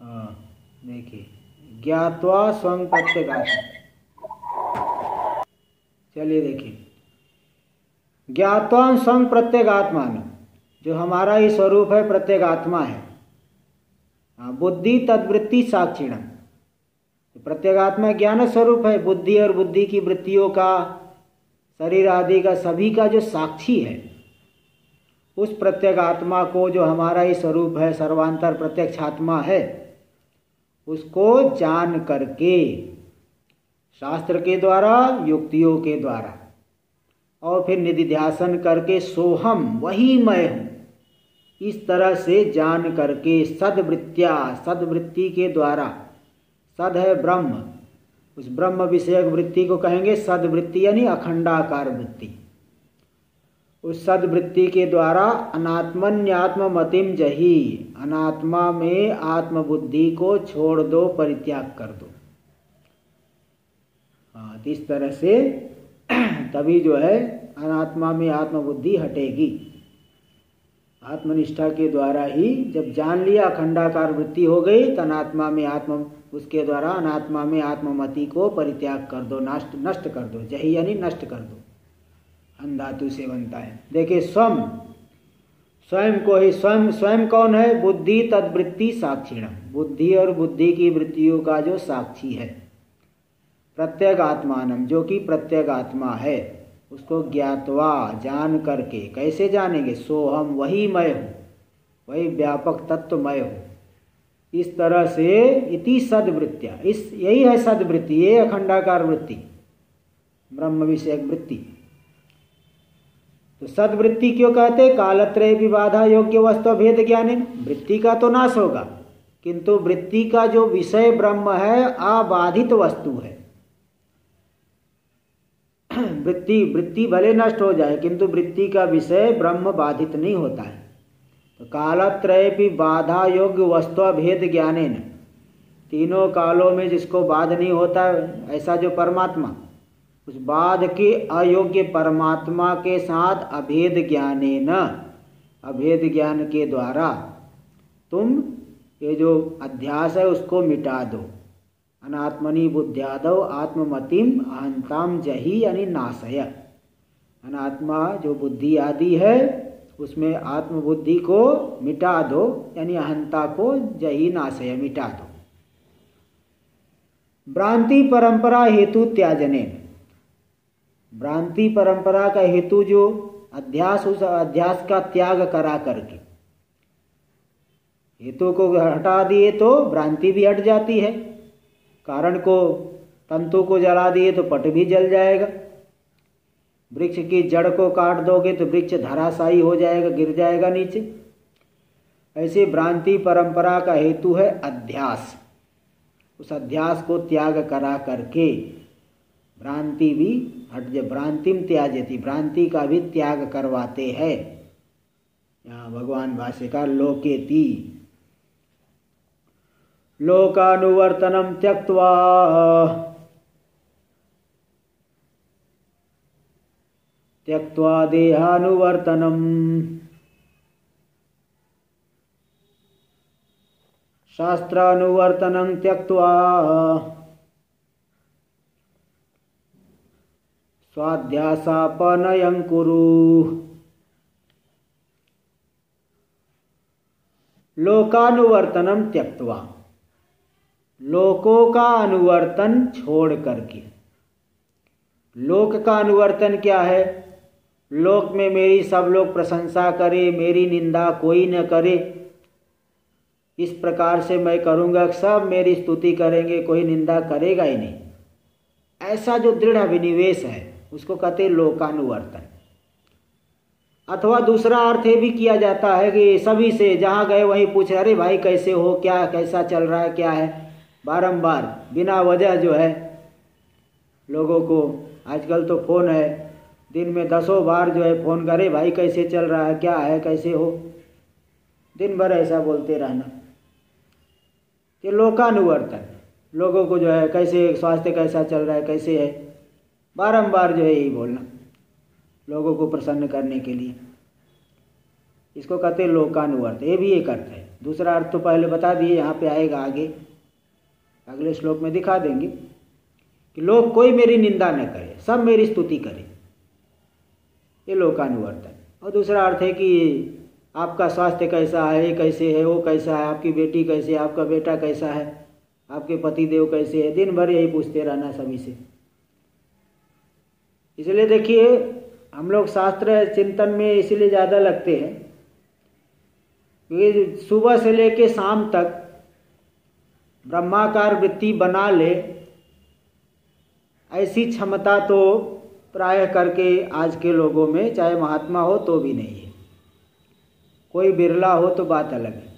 हाँ, देखिए ज्ञातवा स्वयं प्रत्यगात्मा। चलिए देखिए। ज्ञातवा स्वयं प्रत्यगात्मा जो हमारा ही स्वरूप है प्रत्येगात्मा है। हाँ, बुद्धि तद्वृत्ति साक्षिण तो प्रत्येगात्मा ज्ञान स्वरूप है, बुद्धि और बुद्धि की वृत्तियों का, शरीर आदि का, सभी का जो साक्षी है, उस प्रत्येगात्मा को जो हमारा ही स्वरूप है, सर्वांतर प्रत्यक्ष आत्मा है, उसको जान करके, शास्त्र के द्वारा, युक्तियों के द्वारा, और फिर निधिध्यासन करके सोहम, वही मैं हूँ, इस तरह से जान करके, सदवृत्तिया, सदवृत्ति के द्वारा सद है ब्रह्म। उस ब्रह्म विषयक वृत्ति को कहेंगे सदवृत्ति, यानी अखंडाकार वृत्ति। उस सदवृत्ति के द्वारा अनात्मन्यात्म मतिम जही। अनात्मा में आत्मबुद्धि को छोड़ दो, परित्याग कर दो। हाँ तो इस तरह से तभी जो है अनात्मा में आत्मबुद्धि हटेगी। आत्मनिष्ठा के द्वारा ही जब जान लिया, अखंडाकार वृत्ति हो गई तो अनात्मा में आत्म उसके द्वारा अनात्मा में आत्ममति को परित्याग कर दो नष्ट नष्ट कर दो, जही यानी नष्ट कर दो। अंधातु से बनता है। देखिए स्वयं स्वयं को ही स्वयं स्वयं कौन है? बुद्धि तदवृत्ति साक्षिण। बुद्धि और बुद्धि की वृत्तियों का जो साक्षी है। प्रत्येक आत्मान जो कि प्रत्येक आत्मा है, उसको ज्ञातवा, जान करके। कैसे जानेंगे? सो हम वही मय हूँ। वही व्यापक तत्व मय हूँ। इस तरह से इति सदवृत्तिया इस, यही है सदवृत्ति, ये अखंडाकार वृत्ति। ब्रह्म विषयक वृत्ति। तो सदवृत्ति क्यों कहते? कालत्रय विवाधा योग्य वस्तु भेद ज्ञान। वृत्ति का तो नाश होगा। किंतु वृत्ति का जो विषय ब्रह्म है, अबाधित वस्तु है। वृत्ति वृत्ति भले नष्ट हो जाए, किंतु वृत्ति का विषय ब्रह्म बाधित नहीं होता है। कालत्रय भी बाधा योग्य वस्तु भेद ज्ञाने न तीनों कालों में जिसको बाध नहीं होता, ऐसा जो परमात्मा, उस बाध के अयोग्य परमात्मा के साथ अभेद ज्ञाने न अभेद ज्ञान के द्वारा तुम ये जो अध्यास है, उसको मिटा दो। अनात्मनि बुद्ध्यादव आत्ममतिम अहंताम जही यानी नाशय। अनात्मा जो बुद्धि आदि है उसमें आत्मबुद्धि को मिटा दो, यानी अहंता को जही नाशय मिटा दो। भ्रांति परंपरा हेतु त्याजने। भ्रांति परंपरा का हेतु जो अध्यास, उस अध्यास का त्याग करा करके। हेतु को हटा दिए तो भ्रांति भी हट जाती है। कारण को, तंतु को जला दिए तो पट भी जल जाएगा। वृक्ष की जड़ को काट दोगे तो वृक्ष धराशायी हो जाएगा, गिर जाएगा नीचे। ऐसे भ्रांति परंपरा का हेतु है अध्यास। उस अध्यास को त्याग करा करके भ्रांति भी हट जाए, भ्रांतिम त्याजती, भ्रांति का भी त्याग करवाते हैं। यहाँ भगवान भाष्यकार लोकेति। लोकानुवर्तनम त्यक्त्वा त्यक्त्वा देहानुवर्तनम्। शास्त्रानुवर्तनं त्यक्त्वा स्वाध्यासापनयं कुरु। लोकानुवर्तनम त्यक्त्वा। लोकों का। अनुवर्तन छोड़ करके लोक का अनुवर्तन क्या है? लोक में मेरी सब लोग प्रशंसा करे, मेरी निंदा कोई न करे। इस प्रकार से मैं करूँगा, सब मेरी स्तुति करेंगे, कोई निंदा करेगा ही नहीं। ऐसा जो दृढ़ अभिनिवेश है, उसको कहते लोकानुवर्तन। अथवा दूसरा अर्थ ये भी किया जाता है कि सभी से जहाँ गए वहीं पूछे, अरे भाई, कैसे हो? क्या, कैसा चल रहा है? क्या है? बारंबार, बिना वजह जो है, लोगों को, आजकल तो फ़ोन है दिन में दसों बार जो है फ़ोन करे, भाई, कैसे चल रहा है? क्या है? कैसे हो? दिन भर ऐसा बोलते रहना। कि लोकानुवर्तन, लोगों को जो है कैसे स्वास्थ्य कैसा चल रहा है, कैसे है, बारंबार जो है यही बोलना, लोगों को प्रसन्न करने के लिए। इसको कहते हैं लोकानुवर्त। ये भी एक अर्थ है। दूसरा अर्थ तो पहले बता दिए, यहाँ पे आएगा आगे। अगले श्लोक में दिखा देंगे कि लोग कोई मेरी निंदा न करे, सब मेरी स्तुति करे। ये लोकानुवर्तन। और दूसरा अर्थ है कि आपका स्वास्थ्य कैसा है, ये कैसे है, वो कैसा है, आपकी बेटी कैसे है, आपका बेटा कैसा है, आपके पतिदेव कैसे है, दिन भर यही पूछते रहना सभी से। इसलिए देखिए, हम लोग शास्त्र चिंतन में इसलिए ज़्यादा लगते हैं क्योंकि सुबह से लेके शाम तक ब्रह्माकार वृत्ति बना ले, ऐसी क्षमता तो प्राय करके आज के लोगों में चाहे महात्मा हो तो भी नहीं है। कोई बिरला हो तो बात अलग है।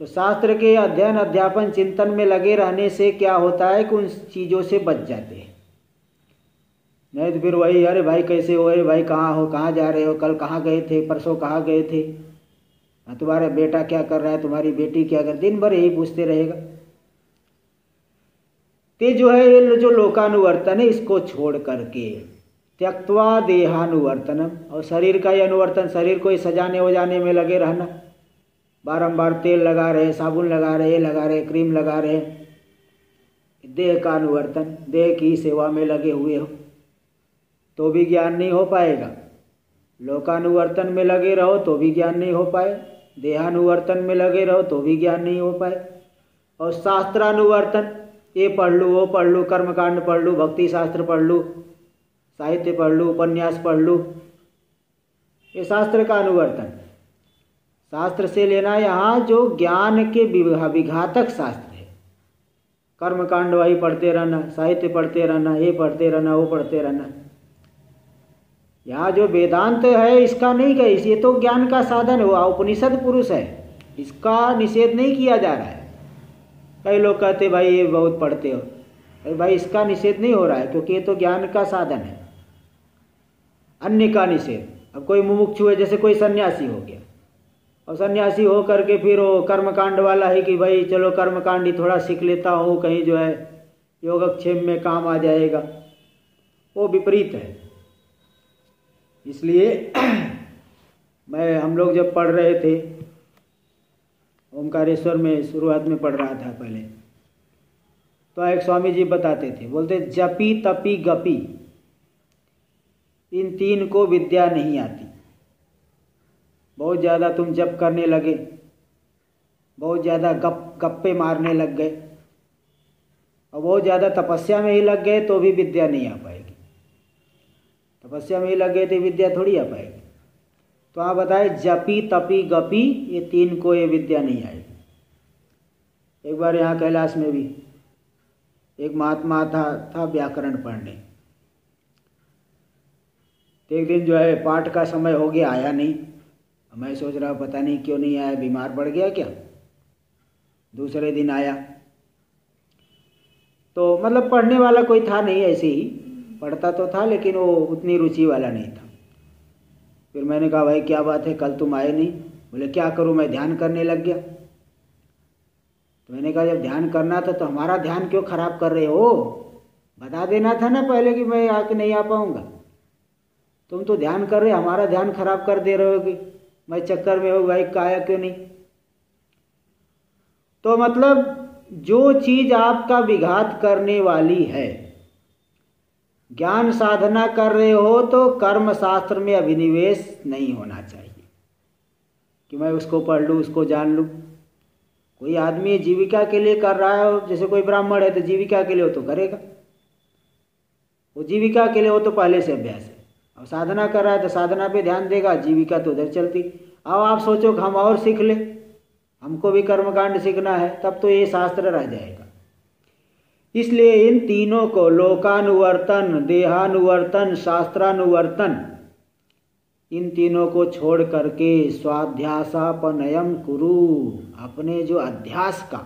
तो शास्त्र के अध्ययन, अध्यापन, चिंतन में लगे रहने से क्या होता है कि उन चीज़ों से बच जाते हैं। नहीं तो फिर वही, अरे भाई कैसे हो, अरे भाई कहाँ हो, कहाँ जा रहे हो, कल कहाँ गए थे, परसों कहाँ गए थे? तुम्हारा बेटा क्या कर रहा है, तुम्हारी बेटी क्या कर दिन भर यही पूछते रहेगा। ते जो है, ये जो लोकानुवर्तन है, इसको छोड़ करके त्यक्वा देहानुवर्तनम और शरीर का ये अनुवर्तन, शरीर को ही सजाने वजाने में लगे रहना। बारंबार तेल लगा रहे, साबुन लगा रहे लगा रहे, क्रीम लगा रहे। देह का अनुवर्तन, देह की सेवा में लगे हुए हो तो भी ज्ञान नहीं हो पाएगा। लोकानुवर्तन में लगे रहो तो भी ज्ञान नहीं हो पाए। देहानुवर्तन में लगे रहो तो भी ज्ञान नहीं हो पाए। और शास्त्रानुवर्तन ये पढ़ लूँ वो पढ़ लूँ कर्मकांड पढ़ लूँ भक्ति शास्त्र पढ़ लूँ साहित्य पढ़ लूँ उपन्यास पढ़ लूँ ये शास्त्र का अनुवर्तन शास्त्र से लेना यहाँ जो ज्ञान के विघातक शास्त्र है कर्मकांड वही पढ़ते रहना साहित्य पढ़ते रहना ये पढ़ते रहना वो पढ़ते रहना यहाँ जो वेदांत है इसका नहीं कहे ये तो ज्ञान का साधन हुआ उपनिषद पुरुष है इसका निषेध नहीं किया जा रहा है कई लोग कहते भाई, ये बहुत पढ़ते हो। अरे भाई, इसका निषेध नहीं हो रहा है, क्योंकि ये तो ज्ञान का साधन है। अन्य का निषेध। अब कोई मुमुक्षु है, जैसे कोई सन्यासी हो गया। और सन्यासी हो करके फिर वो कर्मकांड वाला है कि, भाई, चलो कर्मकांड ही थोड़ा सीख लेता हूँ, कहीं जो है योगक्षेम में काम आ जाएगा। वो विपरीत है। इसलिए मैं, हम लोग जब पढ़ रहे थे ओंकारेश्वर में शुरुआत में पढ़ रहा था पहले। तो एक स्वामी जी बताते थे, बोलते, जपी तपी गपी, इन तीन को विद्या नहीं आती। बहुत ज़्यादा तुम जप करने लगे, बहुत ज़्यादा गप, गप्पे मारने लग गए, और बहुत ज़्यादा तपस्या में ही लग गए तो भी विद्या नहीं आ पाएगी। तपस्या में ही लग गए तो विद्या थोड़ी आ पाएगी। तो आप बताए, जपी, तपी, गपी, ये तीन को ये विद्या नहीं आएगी एक बार यहाँ कैलाश में भी एक महात्मा था था व्याकरण पढ़ने। तो एक दिन जो है पाठ का समय हो गया, आया नहीं। मैं सोच रहा हूँ, पता नहीं क्यों नहीं आया, बीमार पड़ गया क्या? दूसरे दिन आया। तो मतलब पढ़ने वाला कोई था नहीं ऐसे ही, पढ़ता तो था, लेकिन वो उतनी रुचि वाला नहीं था। फिर मैंने कहा, भाई, क्या बात है? कल तुम आए नहीं। बोले, क्या करूँ? मैं ध्यान करने लग गया। तो मैंने कहा, जब ध्यान करना था तो हमारा ध्यान क्यों खराब कर रहे हो? बता देना था ना पहले कि मैं आके नहीं आ पाऊँगा। तुम तो ध्यान कर रहे हमारा ध्यान खराब कर दे रहे हो कि मैं चक्कर में हो, भाई, काया क्यों नहीं? तो मतलब जो चीज़ आपका विघात करने वाली है ज्ञान साधना कर रहे हो तो कर्म शास्त्र में अभिनिवेश नहीं होना चाहिए। कि मैं उसको पढ़ लूँ, उसको जान लूँ। कोई आदमी जीविका के लिए कर रहा है, जैसे कोई ब्राह्मण है तो जीविका के लिए वो तो करेगा। वो जीविका के लिए वो तो पहले से अभ्यास है। अब साधना कर रहा है तो साधना पे ध्यान देगा, जीविका तो उधर चलती। अब आप सोचो हम और सीख ले। हमको भी कर्मकांड सीखना है, तब तो ये शास्त्र रह जाएगा। इसलिए इन तीनों को लोकानुवर्तन, देहानुवर्तन, शास्त्रानुवर्तन, इन तीनों को छोड़ करके स्वाध्यासापनयम कुरु। अपने जो अध्यास का,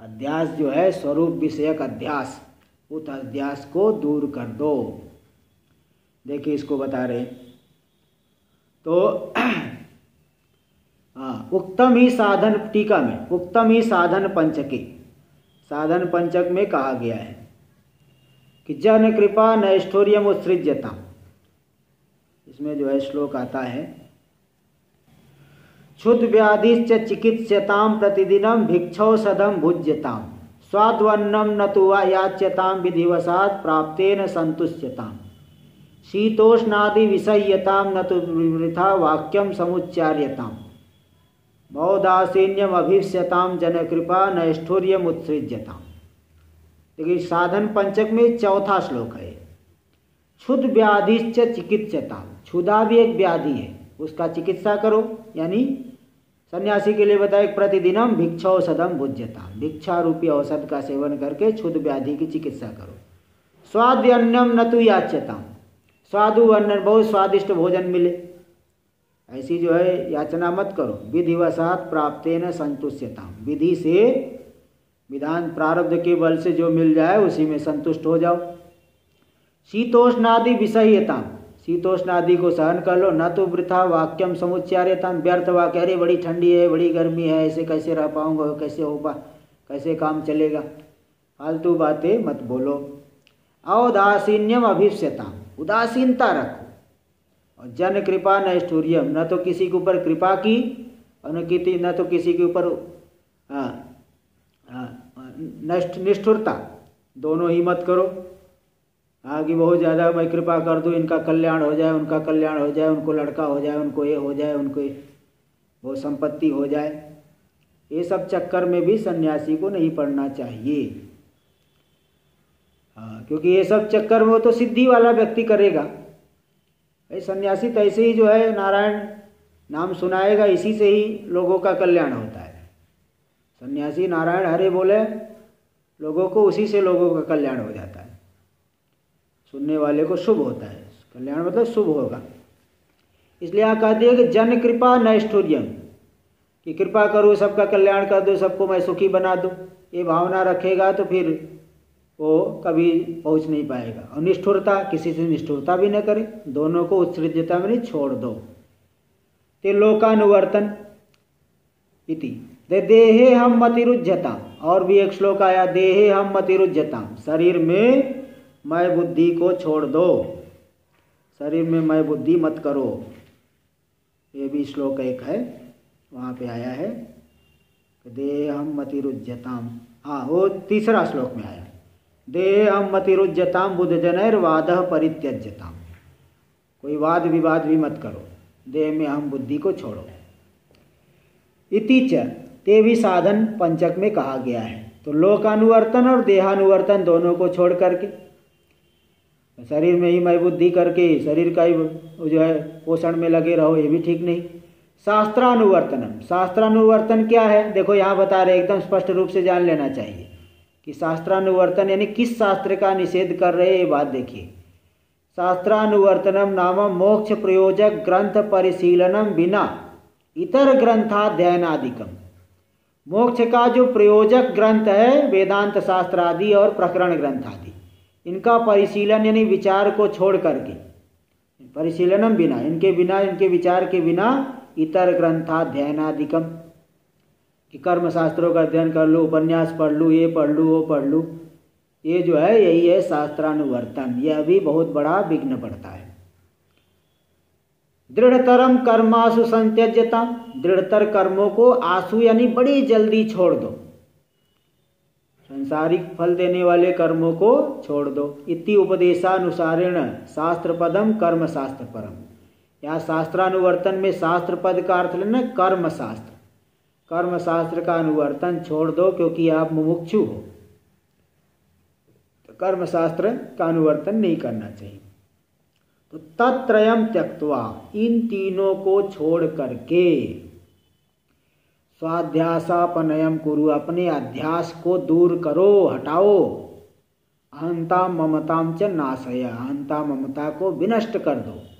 अध्यास जो है स्वरूप विषयक अध्यास, उस अध्यास को दूर कर दो। देखिए इसको बता रहे तो हाँ उक्तम ही साधन टीका में, उक्तम ही साधन पंचके। साधन पंचक में कहा गया है कि जन कृपा नैष्ठोर्यम उत्सृजता इसमें जो है श्लोक आता है, क्षुद व्याधिश्च चिकित्स्यताम प्रतिदिनम भिक्षौषधम भुज्यताम स्वाद्वन्नम न तो याच्यताम विधिवसात प्राप्तेन संतुष्यताम शीतोष्णादि विषयताम न तो वृथा वाक्यम समुच्चार्यताम बहुदासीन्यम अभिष्यताम जन कृपा उत्सृज्यताम देखिए, साधन पंचक में चौथा श्लोक है। क्षुद व्याधिश्च चिकित्सताम क्षुदा भी एक व्याधि है, उसका चिकित्सा करो। यानी सन्यासी के लिए बताए प्रतिदिनम भिक्षा औषधम भुज्यता। भिक्षा रूपी औषध का सेवन करके क्षुद व्याधि की चिकित्सा करो। स्वाद्य अन्नम न तु याच्यता। स्वादु अन्न, बहुत स्वादिष्ट भोजन मिले। ऐसी जो है याचना मत करो। विधिवसात प्राप्त न संतुष्यता विधि से विधान प्रारब्ध के बल से जो मिल जाए, उसी में संतुष्ट हो जाओ। शीतोष्णादि विषयता शीतोष्णादि को सहन कर लो। न तो वृथा वाक्यम समुच्चार्यता व्यर्थ वाक्य, अरे, बड़ी ठंडी है, बड़ी गर्मी है, ऐसे कैसे रह पाऊँगा, कैसे हो पा कैसे काम चलेगा? फालतू बातें मत बोलो। अवदासीन्यम अभिष्यता उदासीनता रखो। और जन कृपा न स्टूरियम न तो किसी के ऊपर कृपा की और न किसी न तो किसी के ऊपर नष्ट निष्ठुरता। दोनों ही मत करो। हाँ कि बहुत ज़्यादा मैं कृपा कर दूँ, इनका कल्याण हो जाए, उनका कल्याण हो जाए, उनको लड़का हो जाए, उनको ये हो जाए, उनको वो संपत्ति हो जाए। ये सब चक्कर में भी सन्यासी को नहीं पड़ना चाहिए। हाँ क्योंकि ये सब चक्कर में वो तो सिद्धि वाला व्यक्ति करेगा। भाई सन्यासी तो ऐसे ही जो है, नारायण नाम सुनाएगा, इसी से ही लोगों का कल्याण होता है। सन्यासी नारायण हरे बोले, लोगों को उसी से लोगों का कल्याण हो जाता है। सुनने वाले को शुभ होता है। कल्याण मतलब शुभ होगा। इसलिए यहाँ कह दिया कि जन कृपा नैष्ठुर्यम, कि कृपा करो, सबका कल्याण कर दो, सबको मैं सुखी बना दूँ। ये भावना रखेगा तो फिर वो कभी पहुँच नहीं पाएगा। और निष्ठुरता, किसी से निष्ठुरता भी न करे, दोनों को उत्सृजता में छोड़ दो। ते लोकानुवर्तन इति। दे देहे हम मतिरुज्जता और भी एक श्लोक आया, देहे हम मतिरुज्जता शरीर में मैं बुद्धि को छोड़ दो। शरीर में मैं बुद्धि मत करो। ये भी श्लोक एक है, वहाँ पे आया है। देहम मतिरुज्जताम हाँ वो तीसरा श्लोक में आया। देहम मतिरुज्जताम बुद्ध जनैर वाद परित्यज्यताम कोई वाद विवाद भी मत करो, देह में हम बुद्धि को छोड़ो। इतिच ते भी साधन पंचक में कहा गया है। तो लोकानुवर्तन और देहानुवर्तन दोनों को छोड़ करके, शरीर में ही मैं बुद्धि करके, शरीर का ही जो है पोषण में लगे रहो, ये भी ठीक नहीं। शास्त्रानुवर्तनम। शास्त्रानुवर्तन क्या है? देखो, यहाँ बता रहे एकदम स्पष्ट रूप से जान लेना चाहिए। कि शास्त्रानुवर्तन यानी किस शास्त्र का निषेध कर रहे ये बात देखिए। शास्त्रानुवर्तनम नाम मोक्ष प्रयोजक ग्रंथ परिशीलनम बिना इतर ग्रंथाध्ययनादिकम। मोक्ष का जो प्रयोजक ग्रंथ है, वेदांत शास्त्र आदि और प्रकरण ग्रंथ आदि इनका परिशीलन यानी विचार को छोड़ करके, परिशीलनम बिना, इनके बिना, इनके विचार के बिना इतर ग्रंथाध्ययनादिकम। कि कर्म शास्त्रों का अध्ययन कर लो, उपन्यास पढ़ लूँ, ये पढ़ लूँ, वो पढ़ लूँ। ये जो है, यही है शास्त्रानुवर्तन। यह भी बहुत बड़ा विघ्न पड़ता है। दृढ़तरम कर्मासु संत्यजता दृढ़तर कर्मों को आँसू यानी बड़ी जल्दी छोड़ दो। संसारिक फल देने वाले कर्मों को छोड़ दो। इति उपदेशानुसारेण शास्त्र पदम कर्म शास्त्र परम। यहाँ शास्त्रानुवर्तन में शास्त्र पद का अर्थ लेना कर्म शास्त्र कर्म शास्त्र का अनुवर्तन छोड़ दो क्योंकि आप मुमुक्षु हो। तो कर्म शास्त्र का अनुवर्तन नहीं करना चाहिए। तो तत्रयम त्यक्वा इन तीनों को छोड़ करके स्वाध्यासापनयम कुरु, अपने अध्यास को दूर करो, हटाओ। अहंता ममताम च नाशय, अहंता ममता को विनष्ट कर दो।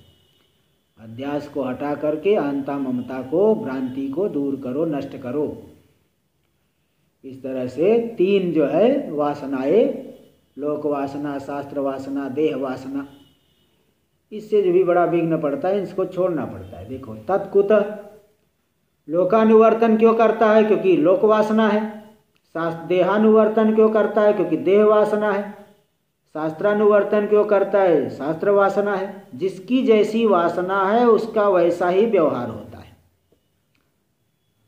अध्यास को हटा करके अहंता ममता को, भ्रांति को दूर करो, नष्ट करो। इस तरह से तीन जो है, वासनाएँ लोक वासना शास्त्र वासना देह वासना इससे जो भी बड़ा विघ्न पड़ता है, इसको छोड़ना पड़ता है। देखो, तत्कुत लोकानुवर्तन क्यों करता है? क्योंकि लोक वासना है देहानुवर्तन क्यों करता है? क्योंकि देह वासना है। शास्त्रानुवर्तन क्यों करता है? शास्त्र वासना है। जिसकी जैसी वासना है, उसका वैसा ही व्यवहार होता है।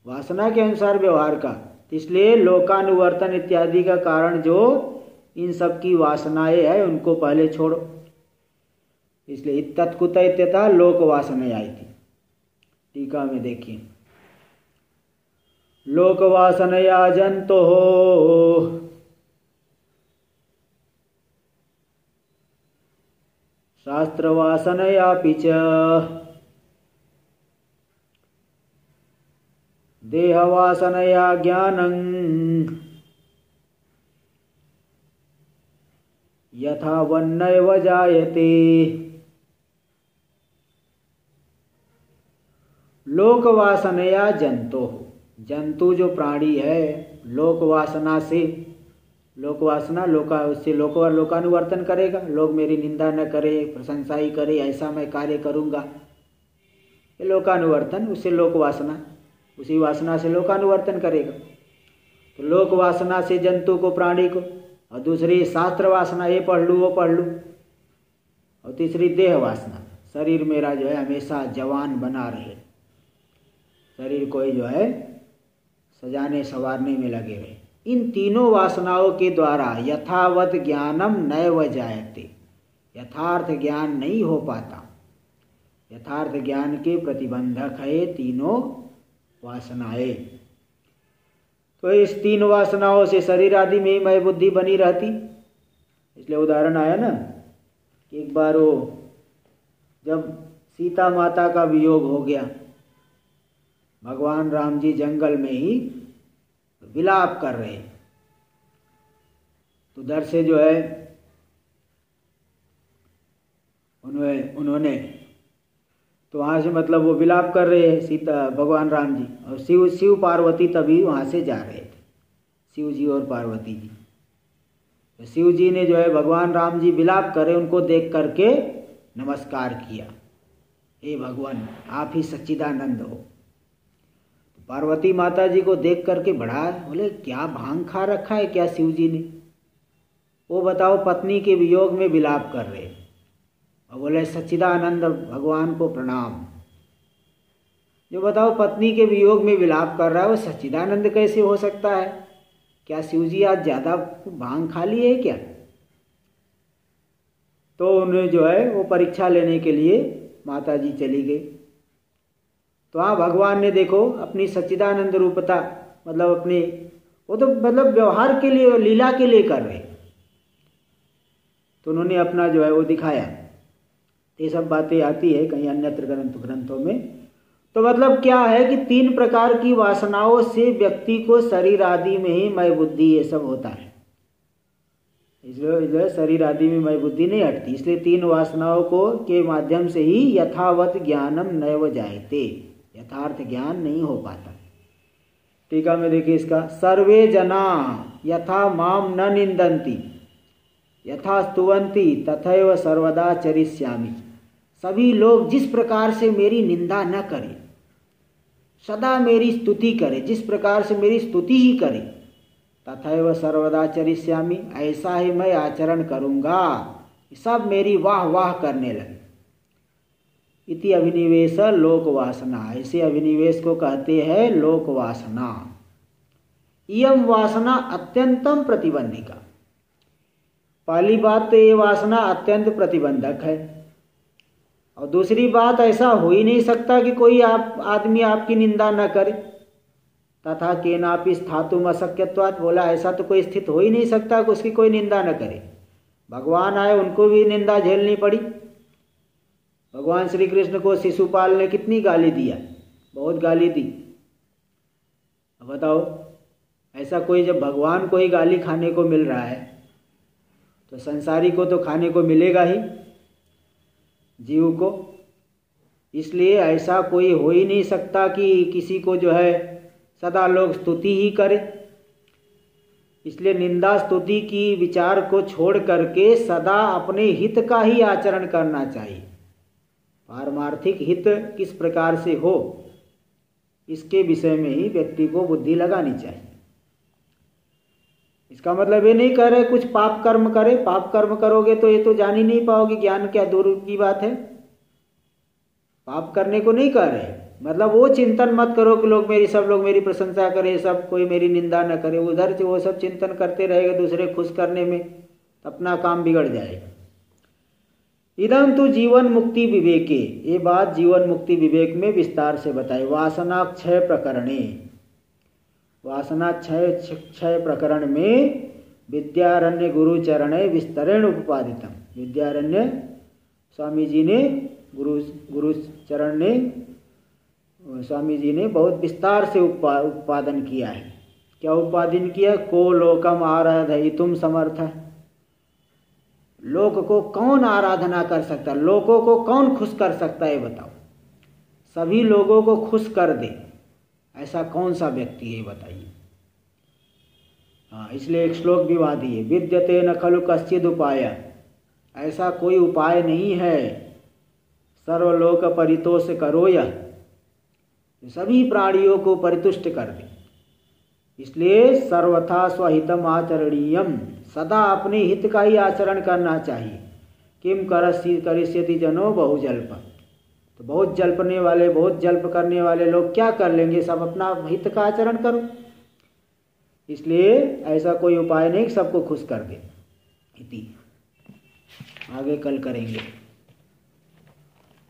वासना के अनुसार व्यवहार का। इसलिए लोकानुवर्तन इत्यादि का कारण जो इन सब की वासनाएँ है, उनको पहले छोड़ो। इसलिए तत्कुत इत्यता लोक वासना आई थी। टीका में देखिए। लोक वासनया जंतो हो शास्त्रवासनयापि च। देहवासनया ज्ञानं यथा वन्नैव जायते। लोक वासनया जंतु जंतु जो प्राणी है, लोकवासना से लोक वासना लोका, उससे लोक लोकानुवर्तन करेगा। लोग मेरी निंदा न करे प्रशंसा ही करे, ऐसा मैं कार्य करूँगा। ये लोकानुवर्तन, उससे लोकवासना, उसी वासना से लोकानुवर्तन करेगा। तो लोक वासना से जंतु को, प्राणी को, और दूसरी शास्त्र वासना, ये पढ़ लूँ, वो पढ़ लूँ। और तीसरी देह वासना, शरीर मेरा जो है हमेशा जवान बना रहे। शरीर कोई जो है सजाने, संवारने में लगे रहे। इन तीनों वासनाओं के द्वारा यथावत ज्ञानम नैव जायते। यथार्थ ज्ञान नहीं हो पाता। यथार्थ ज्ञान के प्रतिबंधक है तीनों वासनाएँ। तो इस तीन वासनाओं से शरीर आदि में मय बुद्धि बनी रहती। इसलिए उदाहरण आया ना, कि एक बार वो जब सीता माता का वियोग हो गया, भगवान राम जी जंगल में ही विलाप कर रहे हैं। तो दर से जो है, उन्होंने उन्होंने तो वहाँ से मतलब वो विलाप कर रहे हैं, सीता, भगवान राम जी। और शिव शिव पार्वती तभी वहाँ से जा रहे थे, शिव जी और पार्वती जी। तो शिव जी ने जो है, भगवान राम जी विलाप करे, उनको देख करके नमस्कार किया। हे भगवान, आप ही सच्चिदानंद हो। पार्वती माता जी को देख करके बढ़ा, बोले, क्या भाँग खा रखा है क्या शिव जी ने? वो बताओ, पत्नी के वियोग में विलाप कर रहे और बोले, सच्चिदानंद भगवान को प्रणाम। जो बताओ, पत्नी के वियोग में विलाप कर रहा है, वो सच्चिदानंद कैसे हो सकता है? क्या शिव जी आज ज़्यादा भाँग खा ली है क्या? तो उन्हें जो है, वो परीक्षा लेने के लिए माता जी चली गई। तो हाँ भगवान ने देखो, अपनी सच्चिदानंद रूपता मतलब अपने, वो तो मतलब व्यवहार के लिए लीला के लिए कर रहे। तो उन्होंने अपना जो है वो दिखाया। ये सब बातें आती है कहीं अन्यत्र ग्रंथ ग्रंथों में। तो मतलब क्या है कि तीन प्रकार की वासनाओं से व्यक्ति को शरीर आदि में ही मय बुद्धि ये सब होता है। इसलिए शरीर आदि में मय बुद्धि नहीं हटती। इसलिए तीन वासनाओं को के माध्यम से ही यथावत ज्ञानम नैव जायते। यथार्थ ज्ञान नहीं हो पाता। टीका में देखिए इसका, सर्वे जना यथा माम न निंदंती यथा स्तुवंती तथैव सर्वदा चरिष्यामी। सभी लोग जिस प्रकार से मेरी निंदा न करें, सदा मेरी स्तुति करे, जिस प्रकार से मेरी स्तुति ही करे तथा सर्वदा चरिष्यामी, ऐसा ही मैं आचरण करूँगा। सब मेरी वाह वाह करने लगे। इति अभिनिवेश लोक वासना ऐसे अभिनिवेश को कहते हैं लोक वासना इम वासना अत्यंतम प्रतिबंधिका। पहली बात तो ये वासना अत्यंत प्रतिबंधक है। और दूसरी बात, ऐसा हो ही नहीं सकता कि कोई आप, आदमी आपकी निंदा न करे। तथा के नापि स्थातुम अशक्यत्वात बोला, ऐसा तो कोई स्थित हो ही नहीं सकता कि उसकी कोई निंदा न करे। भगवान आए, उनको भी निंदा झेलनी पड़ी। भगवान श्री कृष्ण को शिशुपाल ने कितनी गाली दिया बहुत गाली दी। अब बताओ, ऐसा कोई जब भगवान को ही गाली खाने को मिल रहा है तो संसारी को तो खाने को मिलेगा ही। जीव को। इसलिए ऐसा कोई हो ही नहीं सकता कि किसी को जो है सदा लोग स्तुति ही करें। इसलिए निंदा स्तुति की विचार को छोड़ करके सदा अपने हित का ही आचरण करना चाहिए। पारमार्थिक हित किस प्रकार से हो, इसके विषय में ही व्यक्ति को बुद्धि लगानी चाहिए। इसका मतलब ये नहीं कह रहे कुछ पाप कर्म करे, पाप कर्म करोगे तो ये तो जान ही नहीं पाओगे, ज्ञान क्या दूर की बात है? पाप करने को नहीं कह रहे। मतलब वो चिंतन मत करो कि लोग मेरी, सब लोग मेरी प्रशंसा करें, सब कोई मेरी निंदा न करे, उधर से वो सब चिंतन करते रहेगा दूसरे खुश करने में, अपना काम बिगड़ जाएगा। इदम तो जीवन मुक्ति विवेके। ये बात जीवन मुक्ति विवेक में विस्तार से बताए वासना क्षय प्रकरणे। वासना क्षय क्षय प्रकरण में विद्यारण्य गुरु चरण विस्तरेण उपादितम विद्यारण्य स्वामी जी ने गुरु गुरु चरण ने स्वामी जी ने बहुत विस्तार से उपा, उत्पादन किया है। क्या उत्पादन किया? को लोकम आराधय तुम समर्थ। लोक को कौन आराधना कर सकता है? लोगों को कौन खुश कर सकता है बताओ। सभी लोगों को खुश कर दे। ऐसा कौन सा व्यक्ति है बताइए। हाँ इसलिए एक श्लोक भी वहाँ दिए, विद्यते न खलु कश्चिद उपाय। ऐसा कोई उपाय नहीं है। सर्वलोक परितोष करो यह सभी प्राणियों को परितुष्ट कर दे। इसलिए सर्वथा स्वहितम आचरणीयम। सदा अपने हित का ही आचरण करना चाहिए। किम करसी, करिष्यति जनो बहुजल्प तो बहुत जल्पने वाले, बहुत जल्प करने वाले लोग क्या कर लेंगे? सब अपना हित का आचरण करो। इसलिए ऐसा कोई उपाय नहीं सबको खुश कर दे। इति। आगे कल करेंगे।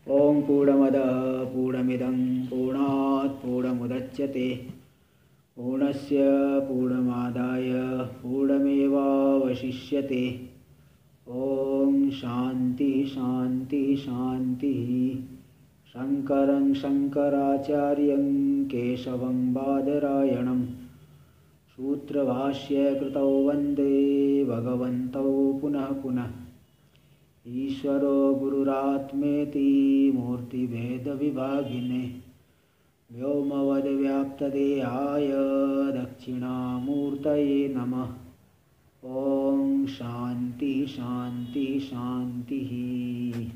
ओम पूर्णमद पूर्णमिदं पूर्णात् पूर्णमुदच्यते। पूर्णस्य पूर्णमादाय पूर्णमेवावशिष्यते। ॐ शान्ति शान्ति शान्तिः। शङ्करं शङ्कराचार्यं केशवं बादरायणं। सूत्रभाष्यकृतौ वन्दे भगवन्तौ पुनः पुनः। ईश्वरो गुरुरात्मेति मूर्तिभेदविभागिने व्योमवद्व्याप्तदेहाय दक्षिणामूर्तये नमः। ॐ शान्ति शान्ति शान्तिः।